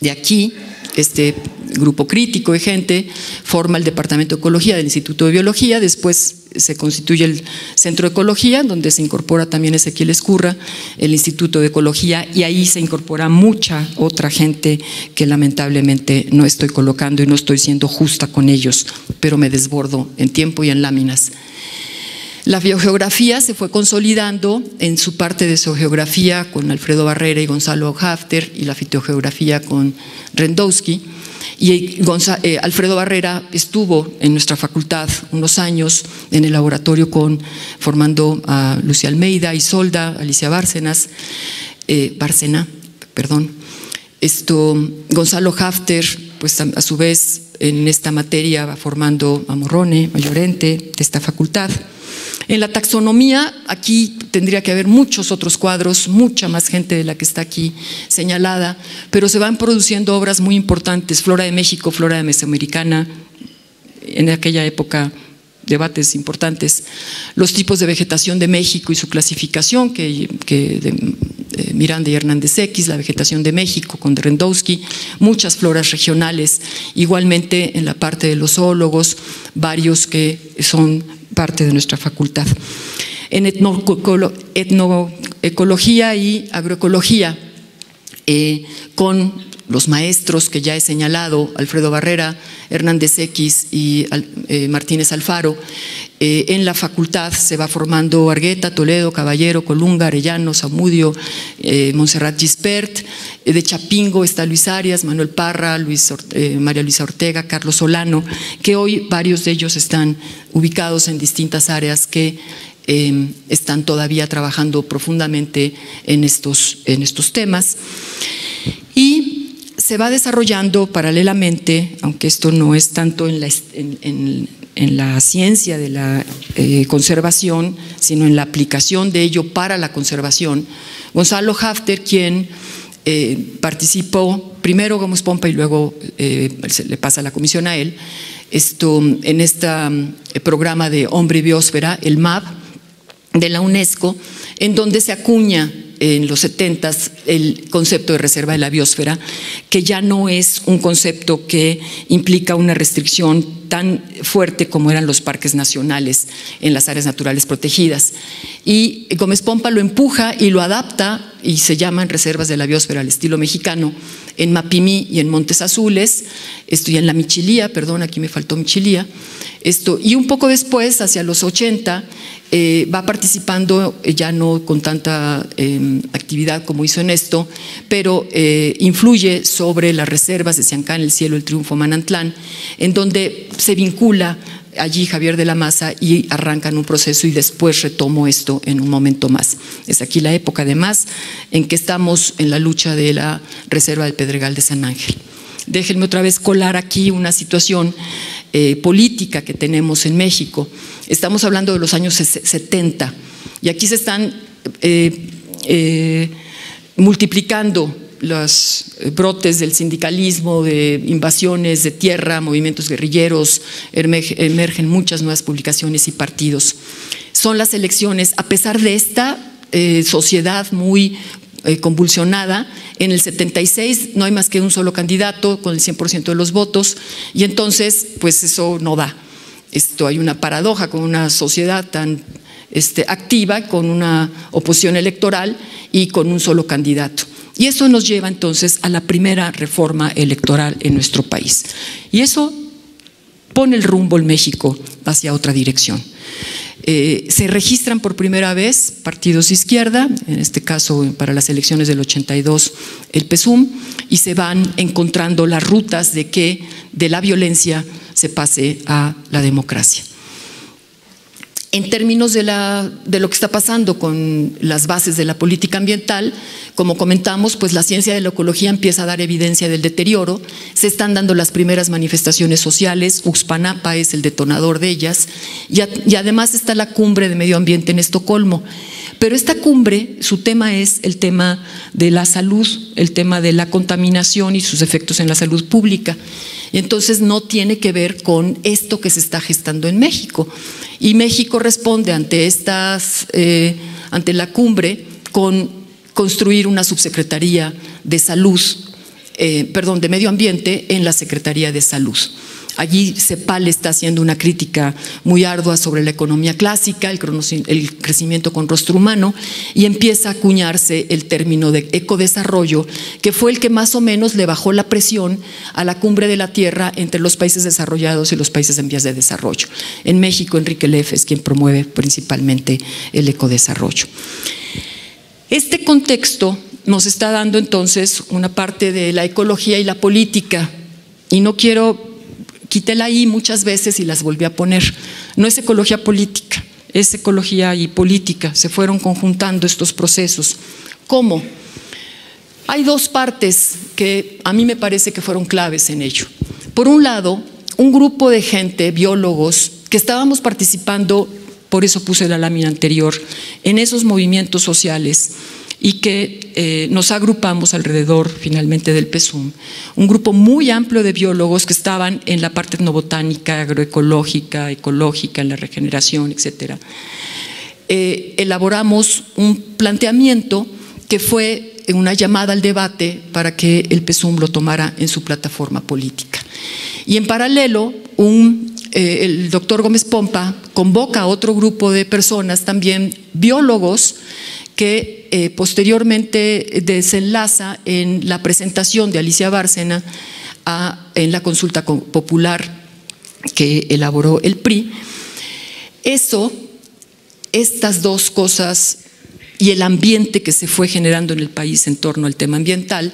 De aquí, este grupo crítico de gente forma el Departamento de Ecología del Instituto de Biología, después se constituye el Centro de Ecología, donde se incorpora también Ezequiel Escurra, el Instituto de Ecología, y ahí se incorpora mucha otra gente que lamentablemente no estoy colocando y no estoy siendo justa con ellos, pero me desbordo en tiempo y en láminas. La biogeografía se fue consolidando en su parte de geografía con Alfredo Barrera y Gonzalo Hafter y la fitogeografía con Rendowski. Y eh, Alfredo Barrera estuvo en nuestra facultad unos años en el laboratorio con, formando a Lucia Almeida, Isolda, Alicia Bárcenas, eh, Bárcena, perdón. Esto, Gonzalo Hafter pues a, su vez en esta materia va formando a Morrone, Mayorente, de esta facultad. En la taxonomía, aquí tendría que haber muchos otros cuadros, mucha más gente de la que está aquí señalada, pero se van produciendo obras muy importantes, Flora de México, Flora de Mesoamericana, en aquella época debates importantes, los tipos de vegetación de México y su clasificación, que, Miranda y Hernández X, la vegetación de México con Drendowski, muchas floras regionales, igualmente en la parte de los zoólogos, varios que son parte de nuestra facultad. En etnoecología y agroecología, eh, con los maestros que ya he señalado, Alfredo Barrera, Hernández X y eh, Martínez Alfaro, eh, en la facultad se va formando Argueta, Toledo, Caballero, Colunga, Arellano, Zamudio, Montserrat Gispert, de Chapingo está Luis Arias, Manuel Parra, Luis, María Luisa Ortega, Carlos Solano, que hoy varios de ellos están ubicados en distintas áreas que em, están todavía trabajando profundamente en estos, en estos temas. Y se va desarrollando paralelamente, aunque esto no es tanto en la, en, la ciencia de la eh, conservación, sino en la aplicación de ello para la conservación, Gonzalo Hafter, quien eh, participó primero Gómez Pompa y luego eh, se le pasa la comisión a él, esto, en este programa de Hombre y Biosfera, el MAP, de la UNESCO, en donde se acuña en los 70 el concepto de reserva de la biosfera, que ya no es un concepto que implica una restricción tan fuerte como eran los parques nacionales en las áreas naturales protegidas. Y Gómez Pompa lo empuja y lo adapta y se llaman reservas de la biosfera al estilo mexicano en Mapimí y en Montes Azules, estoy en la Michilía, perdón, aquí me faltó Michilía, esto, y un poco después, hacia los 80, eh, va participando eh, ya no con tanta em, actividad como hizo en esto, pero eh, influye sobre las reservas de Siancán, el cielo, el triunfo, Manantlán, en donde se vincula allí Javier de la Maza y arrancan un proceso y después retomo esto en un momento más. Es aquí la época además en que estamos en la lucha de la reserva del Pedregal de San Ángel. Déjenme otra vez colar aquí una situación política que tenemos en México. Estamos hablando de los años 70 y aquí se están eh, eh, multiplicando los brotes del sindicalismo, de invasiones de tierra, movimientos guerrilleros, emergen muchas nuevas publicaciones y partidos. Son las elecciones, a pesar de esta eh, sociedad muy convulsionada, en el 76 no hay más que un solo candidato con el 100% de los votos y entonces pues eso no da. Esto hay una paradoja con una sociedad tan este, activa, con una oposición electoral y con un solo candidato. Y eso nos lleva entonces a la primera reforma electoral en nuestro país. Y eso pone el rumbo en México hacia otra dirección. Eh, se registran por primera vez partidos de izquierda, en este caso para las elecciones del 82 el PESUM, y se van encontrando las rutas de que de la violencia se pase a la democracia. En términos de, de, lo que está pasando con las bases de la política ambiental, como comentamos, pues la ciencia de la ecología empieza a dar evidencia del deterioro, se están dando las primeras manifestaciones sociales, Uxpanapa es el detonador de ellas, y, y además está la cumbre de medio ambiente en Estocolmo. Pero esta cumbre, su tema es el tema de la salud, el tema de la contaminación y sus efectos en la salud pública. Y entonces no tiene que ver con esto que se está gestando en México. Y México responde ante estas, eh, ante la cumbre con construir una subsecretaría de salud, eh, perdón, de medio ambiente en la Secretaría de Salud. Allí CEPAL está haciendo una crítica muy ardua sobre la economía clásica, el, crecimiento con rostro humano, y empieza a acuñarse el término de ecodesarrollo, que fue el que más o menos le bajó la presión a la cumbre de la Tierra entre los países desarrollados y los países en vías de desarrollo. En México, Enrique Leff es quien promueve principalmente el ecodesarrollo. Este contexto nos está dando entonces una parte de la ecología y la política, y no quiero quítela ahí muchas veces y las volví a poner. No es ecología política, es ecología y política. Se fueron conjuntando estos procesos. ¿Cómo? Hay dos partes que a mí me parece que fueron claves en ello. Por un lado, un grupo de gente, biólogos, que estábamos participando, por eso puse la lámina anterior, en esos movimientos sociales y que eh, nos agrupamos alrededor finalmente del PESUM, un grupo muy amplio de biólogos que estaban en la parte etnobotánica, agroecológica, ecológica, en la regeneración, etc. Eh, elaboramos un planteamiento que fue una llamada al debate para que el PESUM lo tomara en su plataforma política. Y en paralelo, eh, el doctor Gómez Pompa convoca a otro grupo de personas, también biólogos, que eh, posteriormente desenlaza en la presentación de Alicia Bárcena en la consulta popular que elaboró el PRI. Eso, estas dos cosas y el ambiente que se fue generando en el país en torno al tema ambiental,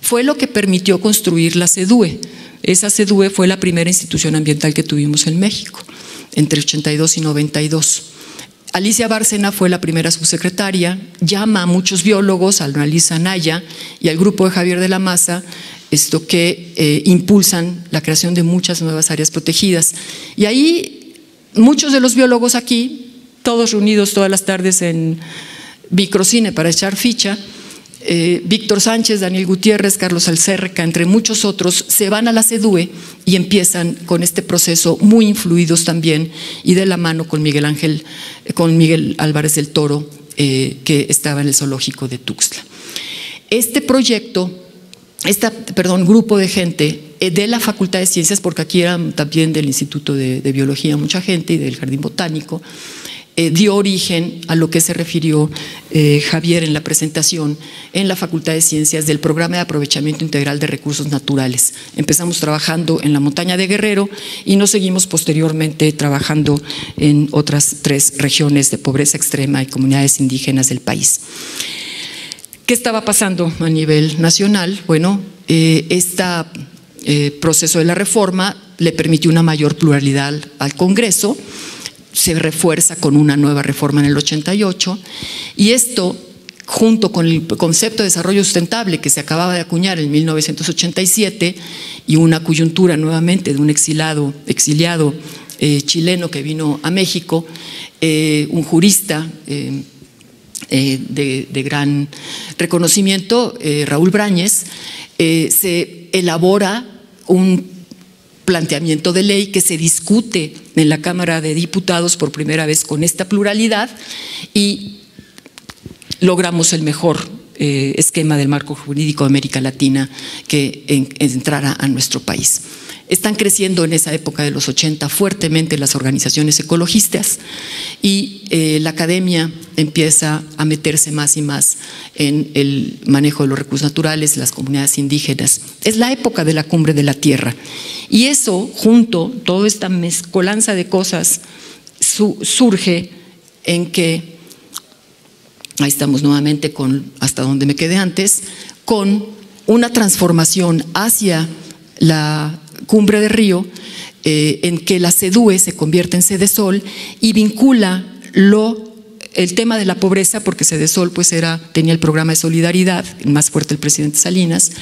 fue lo que permitió construir la CEDUE. Esa CEDUE fue la primera institución ambiental que tuvimos en México, entre 82 y 92. Alicia Bárcena fue la primera subsecretaria, llama a muchos biólogos, a Annalisa Naya y al grupo de Javier de la Maza, esto que eh, impulsan la creación de muchas nuevas áreas protegidas. Y ahí muchos de los biólogos aquí, todos reunidos todas las tardes en Microcine para echar ficha, eh, Víctor Sánchez, Daniel Gutiérrez, Carlos Alcerca, entre muchos otros, se van a la CEDUE y empiezan con este proceso muy influidos también y de la mano con Miguel Ángel, con Miguel Álvarez del Toro, eh, que estaba en el zoológico de Tuxtla. Este proyecto, este, perdón, grupo de gente eh, de la Facultad de Ciencias, porque aquí eran también del Instituto de Biología mucha gente y del Jardín Botánico, eh, dio origen a lo que se refirió eh, Javier en la presentación en la Facultad de Ciencias del Programa de Aprovechamiento Integral de Recursos Naturales. Empezamos trabajando en la montaña de Guerrero y nos seguimos posteriormente trabajando en otras tres regiones de pobreza extrema y comunidades indígenas del país. ¿Qué estaba pasando a nivel nacional? Bueno, este proceso de la reforma le permitió una mayor pluralidad al Congreso, se refuerza con una nueva reforma en el 88 y esto junto con el concepto de desarrollo sustentable que se acababa de acuñar en 1987 y una coyuntura nuevamente de un exilado, exiliado eh, chileno que vino a México, eh, un jurista eh, de, de, gran reconocimiento, Raúl Brañez, se elabora un planteamiento de ley que se discute en la Cámara de Diputados por primera vez con esta pluralidad y logramos el mejor eh, esquema del marco jurídico de América Latina que entrara a nuestro país. Están creciendo en esa época de los 80 fuertemente las organizaciones ecologistas y eh, la academia empieza a meterse más y más en el manejo de los recursos naturales, las comunidades indígenas. Es la época de la cumbre de la tierra. Y eso, junto, toda esta mezcolanza de cosas, surge en que, ahí estamos nuevamente con hasta donde me quedé antes, con una transformación hacia la Cumbre de Río, eh, en que la CEDUE se convierte en Sede Sol y vincula lo el tema de la pobreza, porque Sol pues era, tenía el programa de solidaridad, más fuerte el presidente Salinas,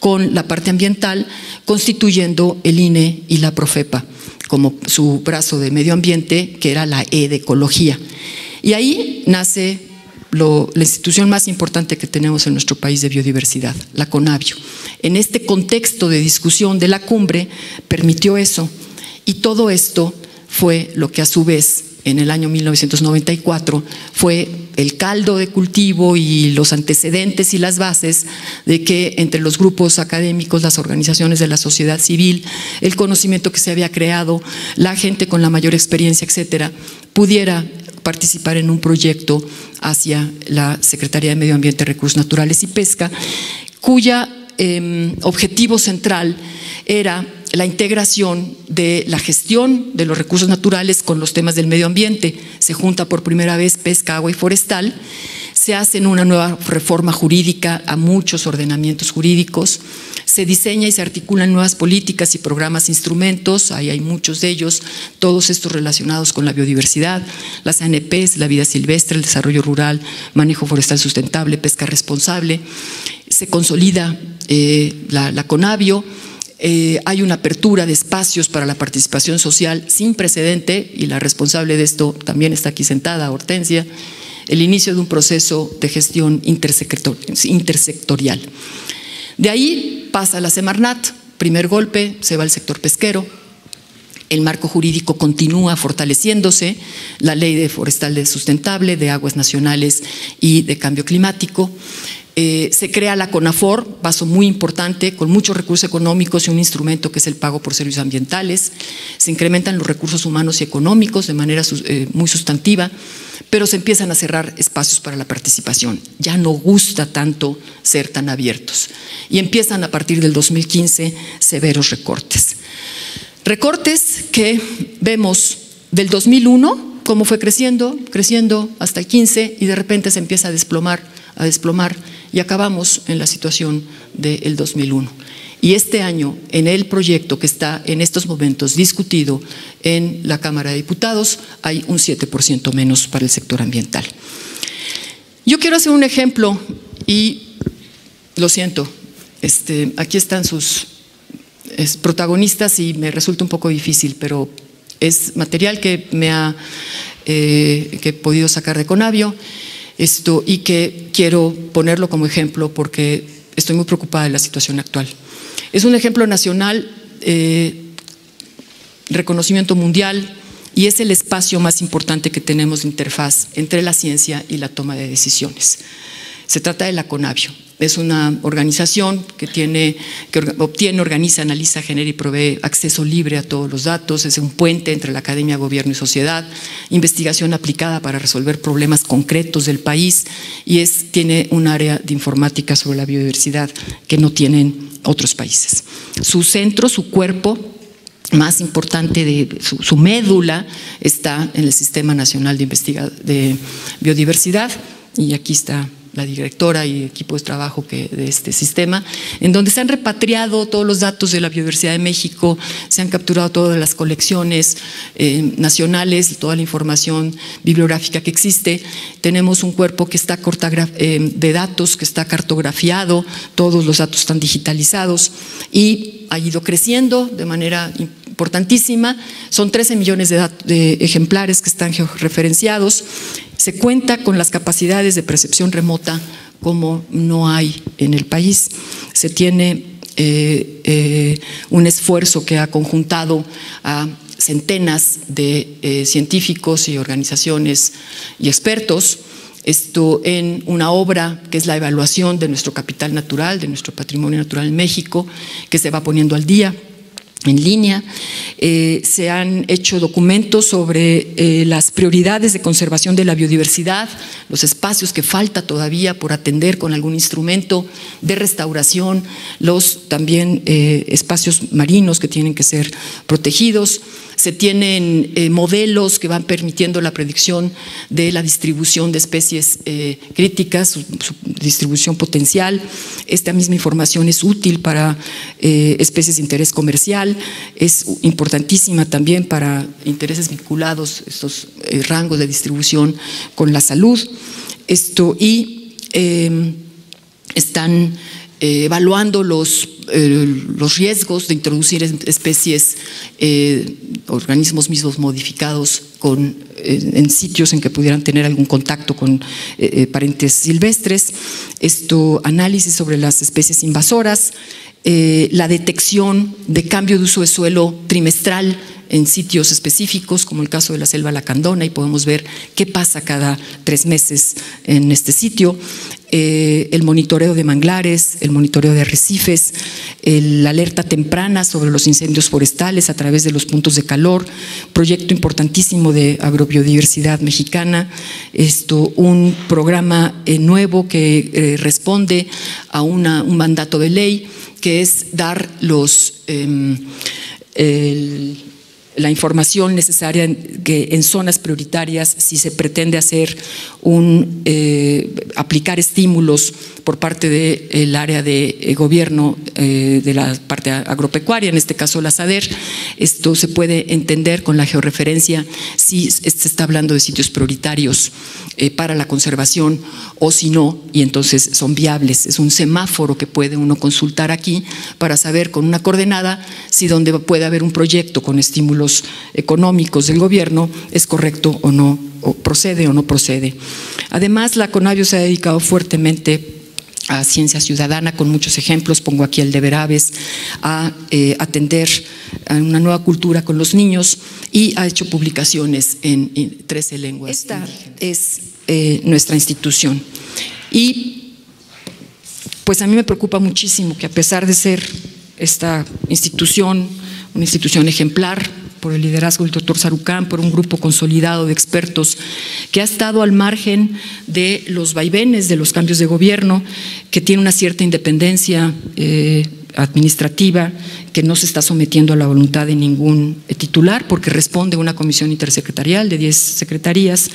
con la parte ambiental, constituyendo el INE y la Profepa como su brazo de medio ambiente, que era la E de ecología. Y ahí nace la institución más importante que tenemos en nuestro país de biodiversidad, la CONAVIO. En este contexto de discusión de la cumbre permitió eso y todo esto fue lo que a su vez en el año 1994 fue el caldo de cultivo y los antecedentes y las bases de que entre los grupos académicos, las organizaciones de la sociedad civil, el conocimiento que se había creado, la gente con la mayor experiencia, etcétera, pudiera participar en un proyecto hacia la Secretaría de Medio Ambiente, Recursos Naturales y Pesca, cuya em, objetivo central era la integración de la gestión de los recursos naturales con los temas del medio ambiente. Se junta por primera vez pesca, agua y forestal. Se hace una nueva reforma jurídica a muchos ordenamientos jurídicos, se diseña y se articulan nuevas políticas y programas, instrumentos, ahí hay muchos de ellos, todos estos relacionados con la biodiversidad, las ANPs, la vida silvestre, el desarrollo rural, manejo forestal sustentable, pesca responsable, se consolida eh, la, CONAVIO, eh, hay una apertura de espacios para la participación social sin precedente y la responsable de esto también está aquí sentada, Hortensia, el inicio de un proceso de gestión intersectorial. De ahí pasa la Semarnat, primer golpe, se va al sector pesquero, el marco jurídico continúa fortaleciéndose, la ley de forestal de sustentable, de aguas nacionales y de cambio climático. Eh, se crea la CONAFOR, paso muy importante, con muchos recursos económicos y un instrumento que es el pago por servicios ambientales. Se incrementan los recursos humanos y económicos de manera eh, muy sustantiva pero se empiezan a cerrar espacios para la participación. Ya no gusta tanto ser tan abiertos. Y empiezan a partir del 2015 severos recortes. Recortes que vemos del 2001, cómo fue creciendo, creciendo hasta el 15 y de repente se empieza a desplomar, a desplomar y acabamos en la situación del 2001. Y este año, en el proyecto que está en estos momentos discutido en la Cámara de Diputados, hay un 7% menos para el sector ambiental. Yo quiero hacer un ejemplo y lo siento, este, aquí están sus protagonistas y me resulta un poco difícil, pero es material que me ha eh, que he podido sacar de Conavio esto, y que quiero ponerlo como ejemplo porque estoy muy preocupada de la situación actual. Es un ejemplo nacional, eh, reconocimiento mundial, y es el espacio más importante que tenemos de interfaz entre la ciencia y la toma de decisiones. Se trata de la CONAVIO. Es una organización que, tiene, que obtiene, organiza, analiza, genera y provee acceso libre a todos los datos. Es un puente entre la academia, gobierno y sociedad. Investigación aplicada para resolver problemas concretos del país y es, tiene un área de informática sobre la biodiversidad que no tienen otros países. Su centro, su cuerpo más importante, de su, médula, está en el Sistema Nacional de, de Biodiversidad y aquí está la directora y equipo de trabajo de este sistema, en donde se han repatriado todos los datos de la biodiversidad de México, se han capturado todas las colecciones eh, nacionales, toda la información bibliográfica que existe. Tenemos un cuerpo que está eh, de datos, que está cartografiado, todos los datos están digitalizados y ha ido creciendo de manera importantísima. Son 13 millones de, de ejemplares que están georreferenciados se cuenta con las capacidades de percepción remota como no hay en el país. Se tiene eh, eh, un esfuerzo que ha conjuntado a centenas de eh, científicos y organizaciones y expertos esto en una obra que es la evaluación de nuestro capital natural, de nuestro patrimonio natural en México, que se va poniendo al día en línea. Eh, se han hecho documentos sobre eh, las prioridades de conservación de la biodiversidad, los espacios que falta todavía por atender con algún instrumento de restauración, los también eh, espacios marinos que tienen que ser protegidos se tienen eh, modelos que van permitiendo la predicción de la distribución de especies eh, críticas, su, distribución potencial. Esta misma información es útil para eh, especies de interés comercial, es importantísima también para intereses vinculados, estos rangos de distribución con la salud. Esto, y están evaluando los eh, los riesgos de introducir especies, eh, organismos mismos modificados con, eh, en sitios en que pudieran tener algún contacto con parentes silvestres, esto, análisis sobre las especies invasoras, la detección de cambio de uso de suelo trimestral en sitios específicos, como el caso de la selva lacandona, y podemos ver qué pasa cada tres meses en este sitio. Eh, el monitoreo de manglares, el monitoreo de arrecifes, la alerta temprana sobre los incendios forestales a través de los puntos de calor, proyecto importantísimo de agrobiodiversidad mexicana, esto, un programa eh, nuevo que eh, responde a un mandato de ley que es dar los... Em, la información necesaria que en zonas prioritarias, si se pretende hacer un eh, aplicar estímulos por parte del área de eh, gobierno eh, de la parte agropecuaria, en este caso la SADER, esto se puede entender con la georreferencia si se está hablando de sitios prioritarios para la conservación o si no, y entonces son viables. Es un semáforo que puede uno consultar aquí para saber con una coordenada si donde puede haber un proyecto con estímulos económicos del gobierno es correcto o no, o procede o no procede. Además, la CONAVIO se ha dedicado fuertemente a ciencia ciudadana, con muchos ejemplos, pongo aquí el de Veraves, a eh, atender a una nueva cultura con los niños y ha hecho publicaciones en, 13 lenguas. Esta es eh, nuestra institución. Y pues a mí me preocupa muchísimo que a pesar de ser esta institución, una institución ejemplar, por el liderazgo del doctor Sarucán, por un grupo consolidado de expertos que ha estado al margen de los vaivenes de los cambios de gobierno, que tiene una cierta independencia eh, administrativa, que no se está sometiendo a la voluntad de ningún titular, porque responde a una comisión intersecretarial de 10 secretarías,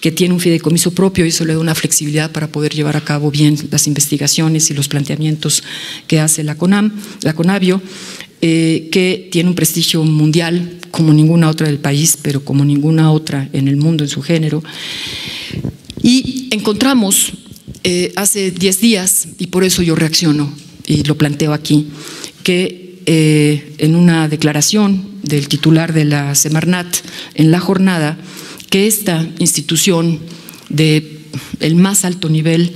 que tiene un fideicomiso propio y eso le da una flexibilidad para poder llevar a cabo bien las investigaciones y los planteamientos que hace la CONAM, la CONAVIO. Eh, que tiene un prestigio mundial como ninguna otra del país, pero como ninguna otra en el mundo en su género. Y encontramos eh, hace 10 días, y por eso yo reacciono y lo planteo aquí, que eh, en una declaración del titular de la Semarnat en la jornada, que esta institución de el más alto nivel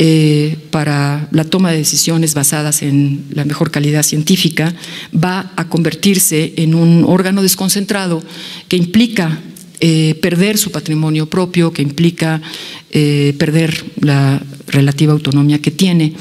eh, para la toma de decisiones basadas en la mejor calidad científica va a convertirse en un órgano desconcentrado que implica eh, perder su patrimonio propio, que implica eh, perder la relativa autonomía que tiene.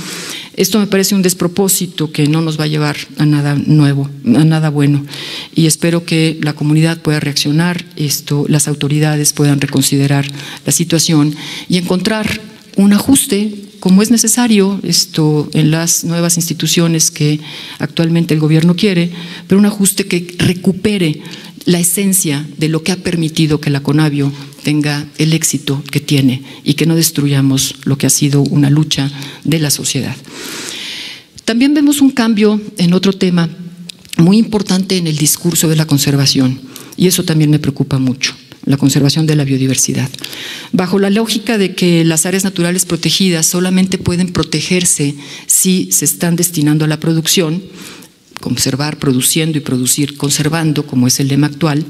Esto me parece un despropósito que no nos va a llevar a nada nuevo, a nada bueno. Y espero que la comunidad pueda reaccionar, esto, las autoridades puedan reconsiderar la situación y encontrar un ajuste como es necesario esto en las nuevas instituciones que actualmente el gobierno quiere, pero un ajuste que recupere la esencia de lo que ha permitido que la Conavio tenga el éxito que tiene y que no destruyamos lo que ha sido una lucha de la sociedad. También vemos un cambio en otro tema muy importante en el discurso de la conservación y eso también me preocupa mucho la conservación de la biodiversidad. Bajo la lógica de que las áreas naturales protegidas solamente pueden protegerse si se están destinando a la producción, conservar produciendo y producir conservando, como es el lema actual,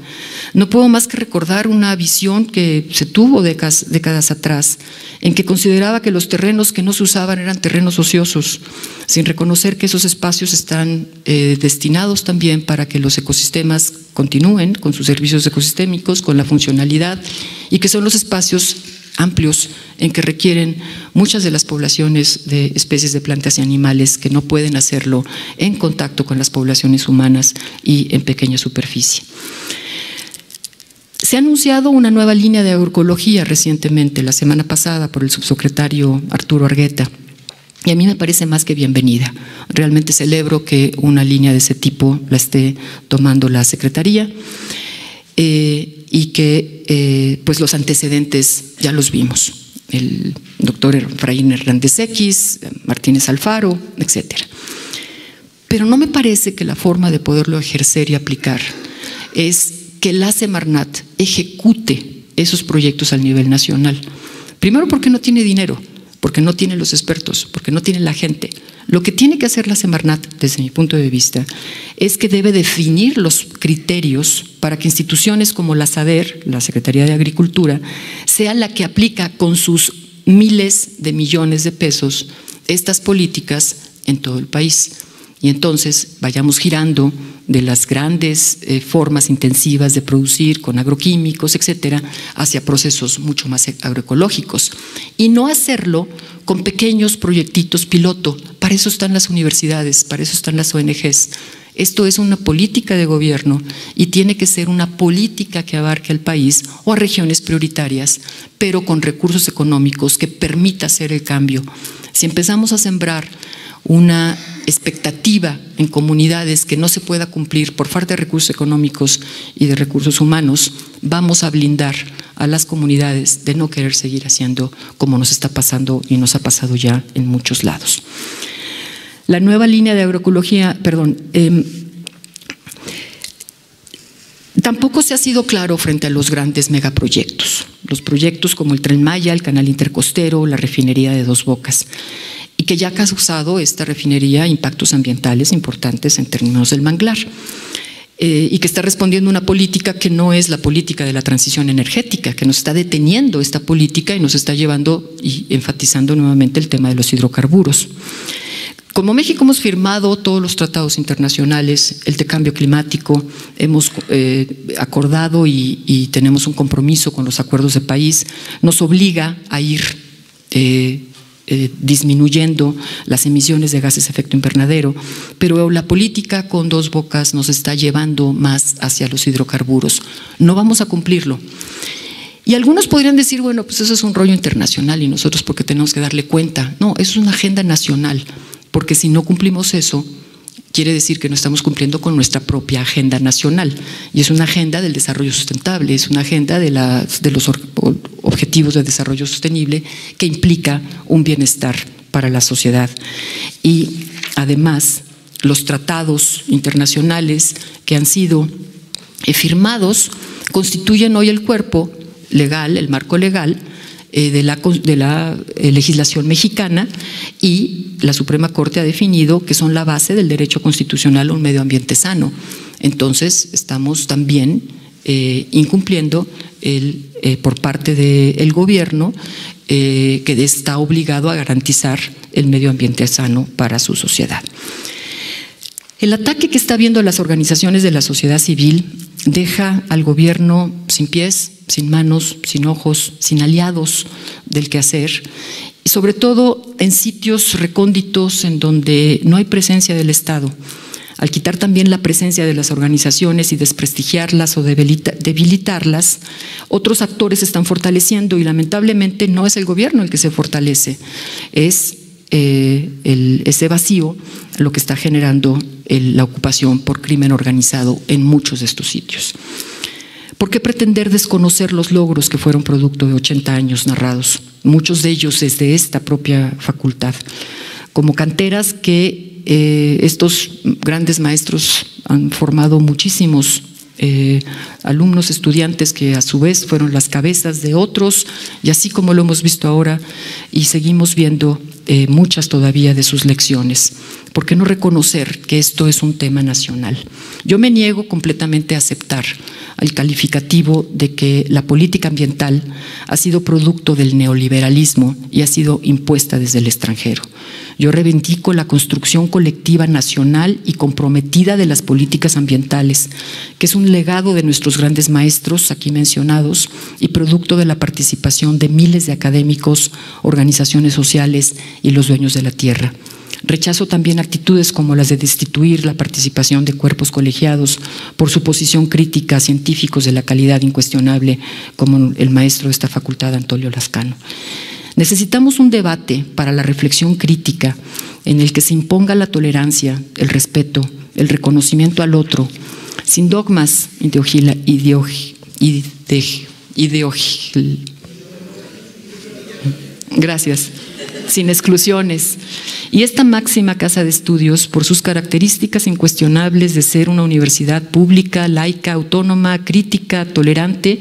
no puedo más que recordar una visión que se tuvo décadas, atrás, en que consideraba que los terrenos que no se usaban eran terrenos ociosos, sin reconocer que esos espacios están eh, destinados también para que los ecosistemas continúen con sus servicios ecosistémicos, con la funcionalidad, y que son los espacios amplios en que requieren muchas de las poblaciones de especies de plantas y animales que no pueden hacerlo en contacto con las poblaciones humanas y en pequeña superficie. Se ha anunciado una nueva línea de agroecología recientemente, la semana pasada, por el subsecretario Arturo Argueta. Y a mí me parece más que bienvenida. Realmente celebro que una línea de ese tipo la esté tomando la Secretaría. Eh, y que eh, pues los antecedentes ya los vimos. El doctor Efraín Hernández X, Martínez Alfaro, etc. Pero no me parece que la forma de poderlo ejercer y aplicar es que la Semarnat ejecute esos proyectos al nivel nacional. Primero porque no tiene dinero, porque no tiene los expertos, porque no tiene la gente. Lo que tiene que hacer la Semarnat, desde mi punto de vista, es que debe definir los criterios para que instituciones como la SADER, la Secretaría de Agricultura, sea la que aplica con sus miles de millones de pesos estas políticas en todo el país. Y entonces vayamos girando de las grandes eh, formas intensivas de producir con agroquímicos, etcétera, hacia procesos mucho más agroecológicos. Y no hacerlo con pequeños proyectitos piloto. Para eso están las universidades, para eso están las ONGs. Esto es una política de gobierno y tiene que ser una política que abarque al país o a regiones prioritarias, pero con recursos económicos que permita hacer el cambio. Si empezamos a sembrar una expectativa en comunidades que no se pueda cumplir por falta de recursos económicos y de recursos humanos, vamos a blindar a las comunidades de no querer seguir haciendo como nos está pasando y nos ha pasado ya en muchos lados. La nueva línea de agroecología, perdón, em, tampoco se ha sido claro frente a los grandes megaproyectos, los proyectos como el Tren Maya, el Canal Intercostero, la refinería de Dos Bocas que ya ha causado esta refinería impactos ambientales importantes en términos del manglar. Eh, y que está respondiendo una política que no es la política de la transición energética, que nos está deteniendo esta política y nos está llevando y enfatizando nuevamente el tema de los hidrocarburos. Como México hemos firmado todos los tratados internacionales, el de cambio climático, hemos eh, acordado y, tenemos un compromiso con los acuerdos de país, nos obliga a ir eh, eh, disminuyendo las emisiones de gases de efecto invernadero, pero la política con dos bocas nos está llevando más hacia los hidrocarburos. No vamos a cumplirlo. Y algunos podrían decir, bueno, pues eso es un rollo internacional y nosotros porque tenemos que darle cuenta. No, eso es una agenda nacional, porque si no cumplimos eso, quiere decir que no estamos cumpliendo con nuestra propia agenda nacional. Y es una agenda del desarrollo sustentable, es una agenda de, de los objetivos de desarrollo sostenible que implica un bienestar para la sociedad. Y además, los tratados internacionales que han sido eh, firmados constituyen hoy el cuerpo legal, el marco legal eh, de la, eh, legislación mexicana y la Suprema Corte ha definido que son la base del derecho constitucional a un medio ambiente sano. Entonces, estamos también eh, incumpliendo el, por parte del gobierno que está obligado a garantizar el medio ambiente sano para su sociedad. El ataque que está viendo las organizaciones de la sociedad civil deja al gobierno sin pies, sin manos, sin ojos, sin aliados del que hacer, y sobre todo en sitios recónditos en donde no hay presencia del Estado. Al quitar también la presencia de las organizaciones y desprestigiarlas o debilitarlas, otros actores están fortaleciendo y lamentablemente no es el gobierno el que se fortalece, es eh, ese vacío lo que está generando la ocupación por crimen organizado en muchos de estos sitios. ¿Por qué pretender desconocer los logros que fueron producto de 80 años narrados? Muchos de ellos desde esta propia facultad, como canteras que eh, estos grandes maestros han formado muchísimos eh, alumnos, estudiantes que a su vez fueron las cabezas de otros, y así como lo hemos visto ahora, y seguimos viendo eh, muchas todavía de sus lecciones. ¿Por qué no reconocer que esto es un tema nacional? Yo me niego completamente a aceptar el calificativo de que la política ambiental ha sido producto del neoliberalismo y ha sido impuesta desde el extranjero. Yo reivindico la construcción colectiva nacional y comprometida de las políticas ambientales, que es un legado de nuestros grandes maestros aquí mencionados y producto de la participación de miles de académicos, organizaciones sociales y los dueños de la tierra. Rechazo también actitudes como las de destituir la participación de cuerpos colegiados por su posición crítica a científicos de la calidad incuestionable, como el maestro de esta facultad, Antonio Lascano. Necesitamos un debate para la reflexión crítica en el que se imponga la tolerancia, el respeto, el reconocimiento al otro, sin dogmas ideológicos. Gracias sin exclusiones. Y esta máxima casa de estudios, por sus características incuestionables de ser una universidad pública, laica, autónoma, crítica, tolerante,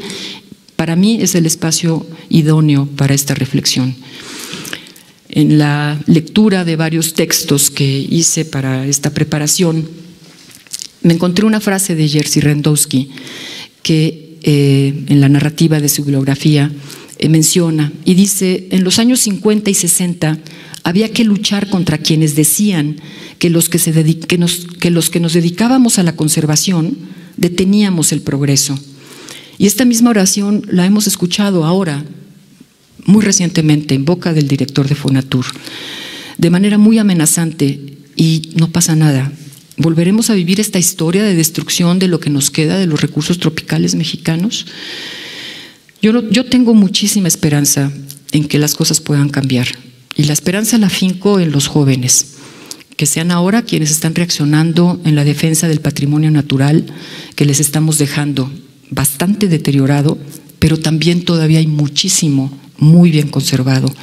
para mí es el espacio idóneo para esta reflexión. En la lectura de varios textos que hice para esta preparación, me encontré una frase de Jerzy Rendowski que eh, en la narrativa de su bibliografía eh, menciona y dice, en los años 50 y 60 había que luchar contra quienes decían que los que, se nos, que los que nos dedicábamos a la conservación deteníamos el progreso. Y esta misma oración la hemos escuchado ahora, muy recientemente, en boca del director de Fonatur, de manera muy amenazante y no pasa nada. ¿Volveremos a vivir esta historia de destrucción de lo que nos queda de los recursos tropicales mexicanos? Yo, tengo muchísima esperanza en que las cosas puedan cambiar y la esperanza la finco en los jóvenes que sean ahora quienes están reaccionando en la defensa del patrimonio natural que les estamos dejando bastante deteriorado, pero también todavía hay muchísimo muy bien conservado.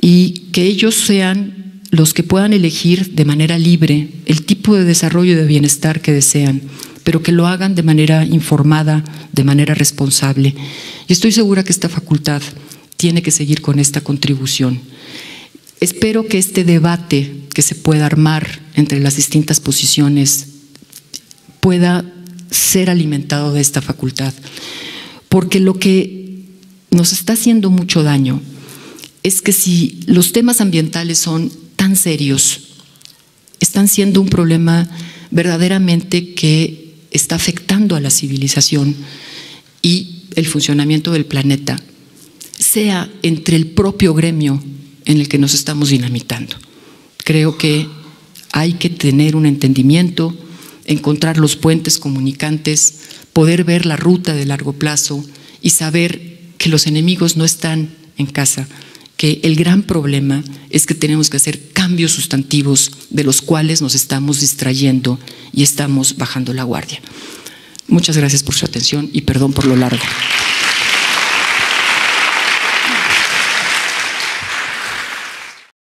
Y que ellos sean los que puedan elegir de manera libre el tipo de desarrollo y de bienestar que desean, pero que lo hagan de manera informada, de manera responsable. Y estoy segura que esta facultad tiene que seguir con esta contribución. Espero que este debate que se pueda armar entre las distintas posiciones pueda ser alimentado de esta facultad, porque lo que nos está haciendo mucho daño es que si los temas ambientales son tan serios, están siendo un problema verdaderamente que está afectando a la civilización y el funcionamiento del planeta, sea entre el propio gremio en el que nos estamos dinamitando. Creo que hay que tener un entendimiento, encontrar los puentes comunicantes, poder ver la ruta de largo plazo y saber que los enemigos no están en casa, que el gran problema es que tenemos que hacer cambios sustantivos de los cuales nos estamos distrayendo y estamos bajando la guardia. Muchas gracias por su atención y perdón por lo largo.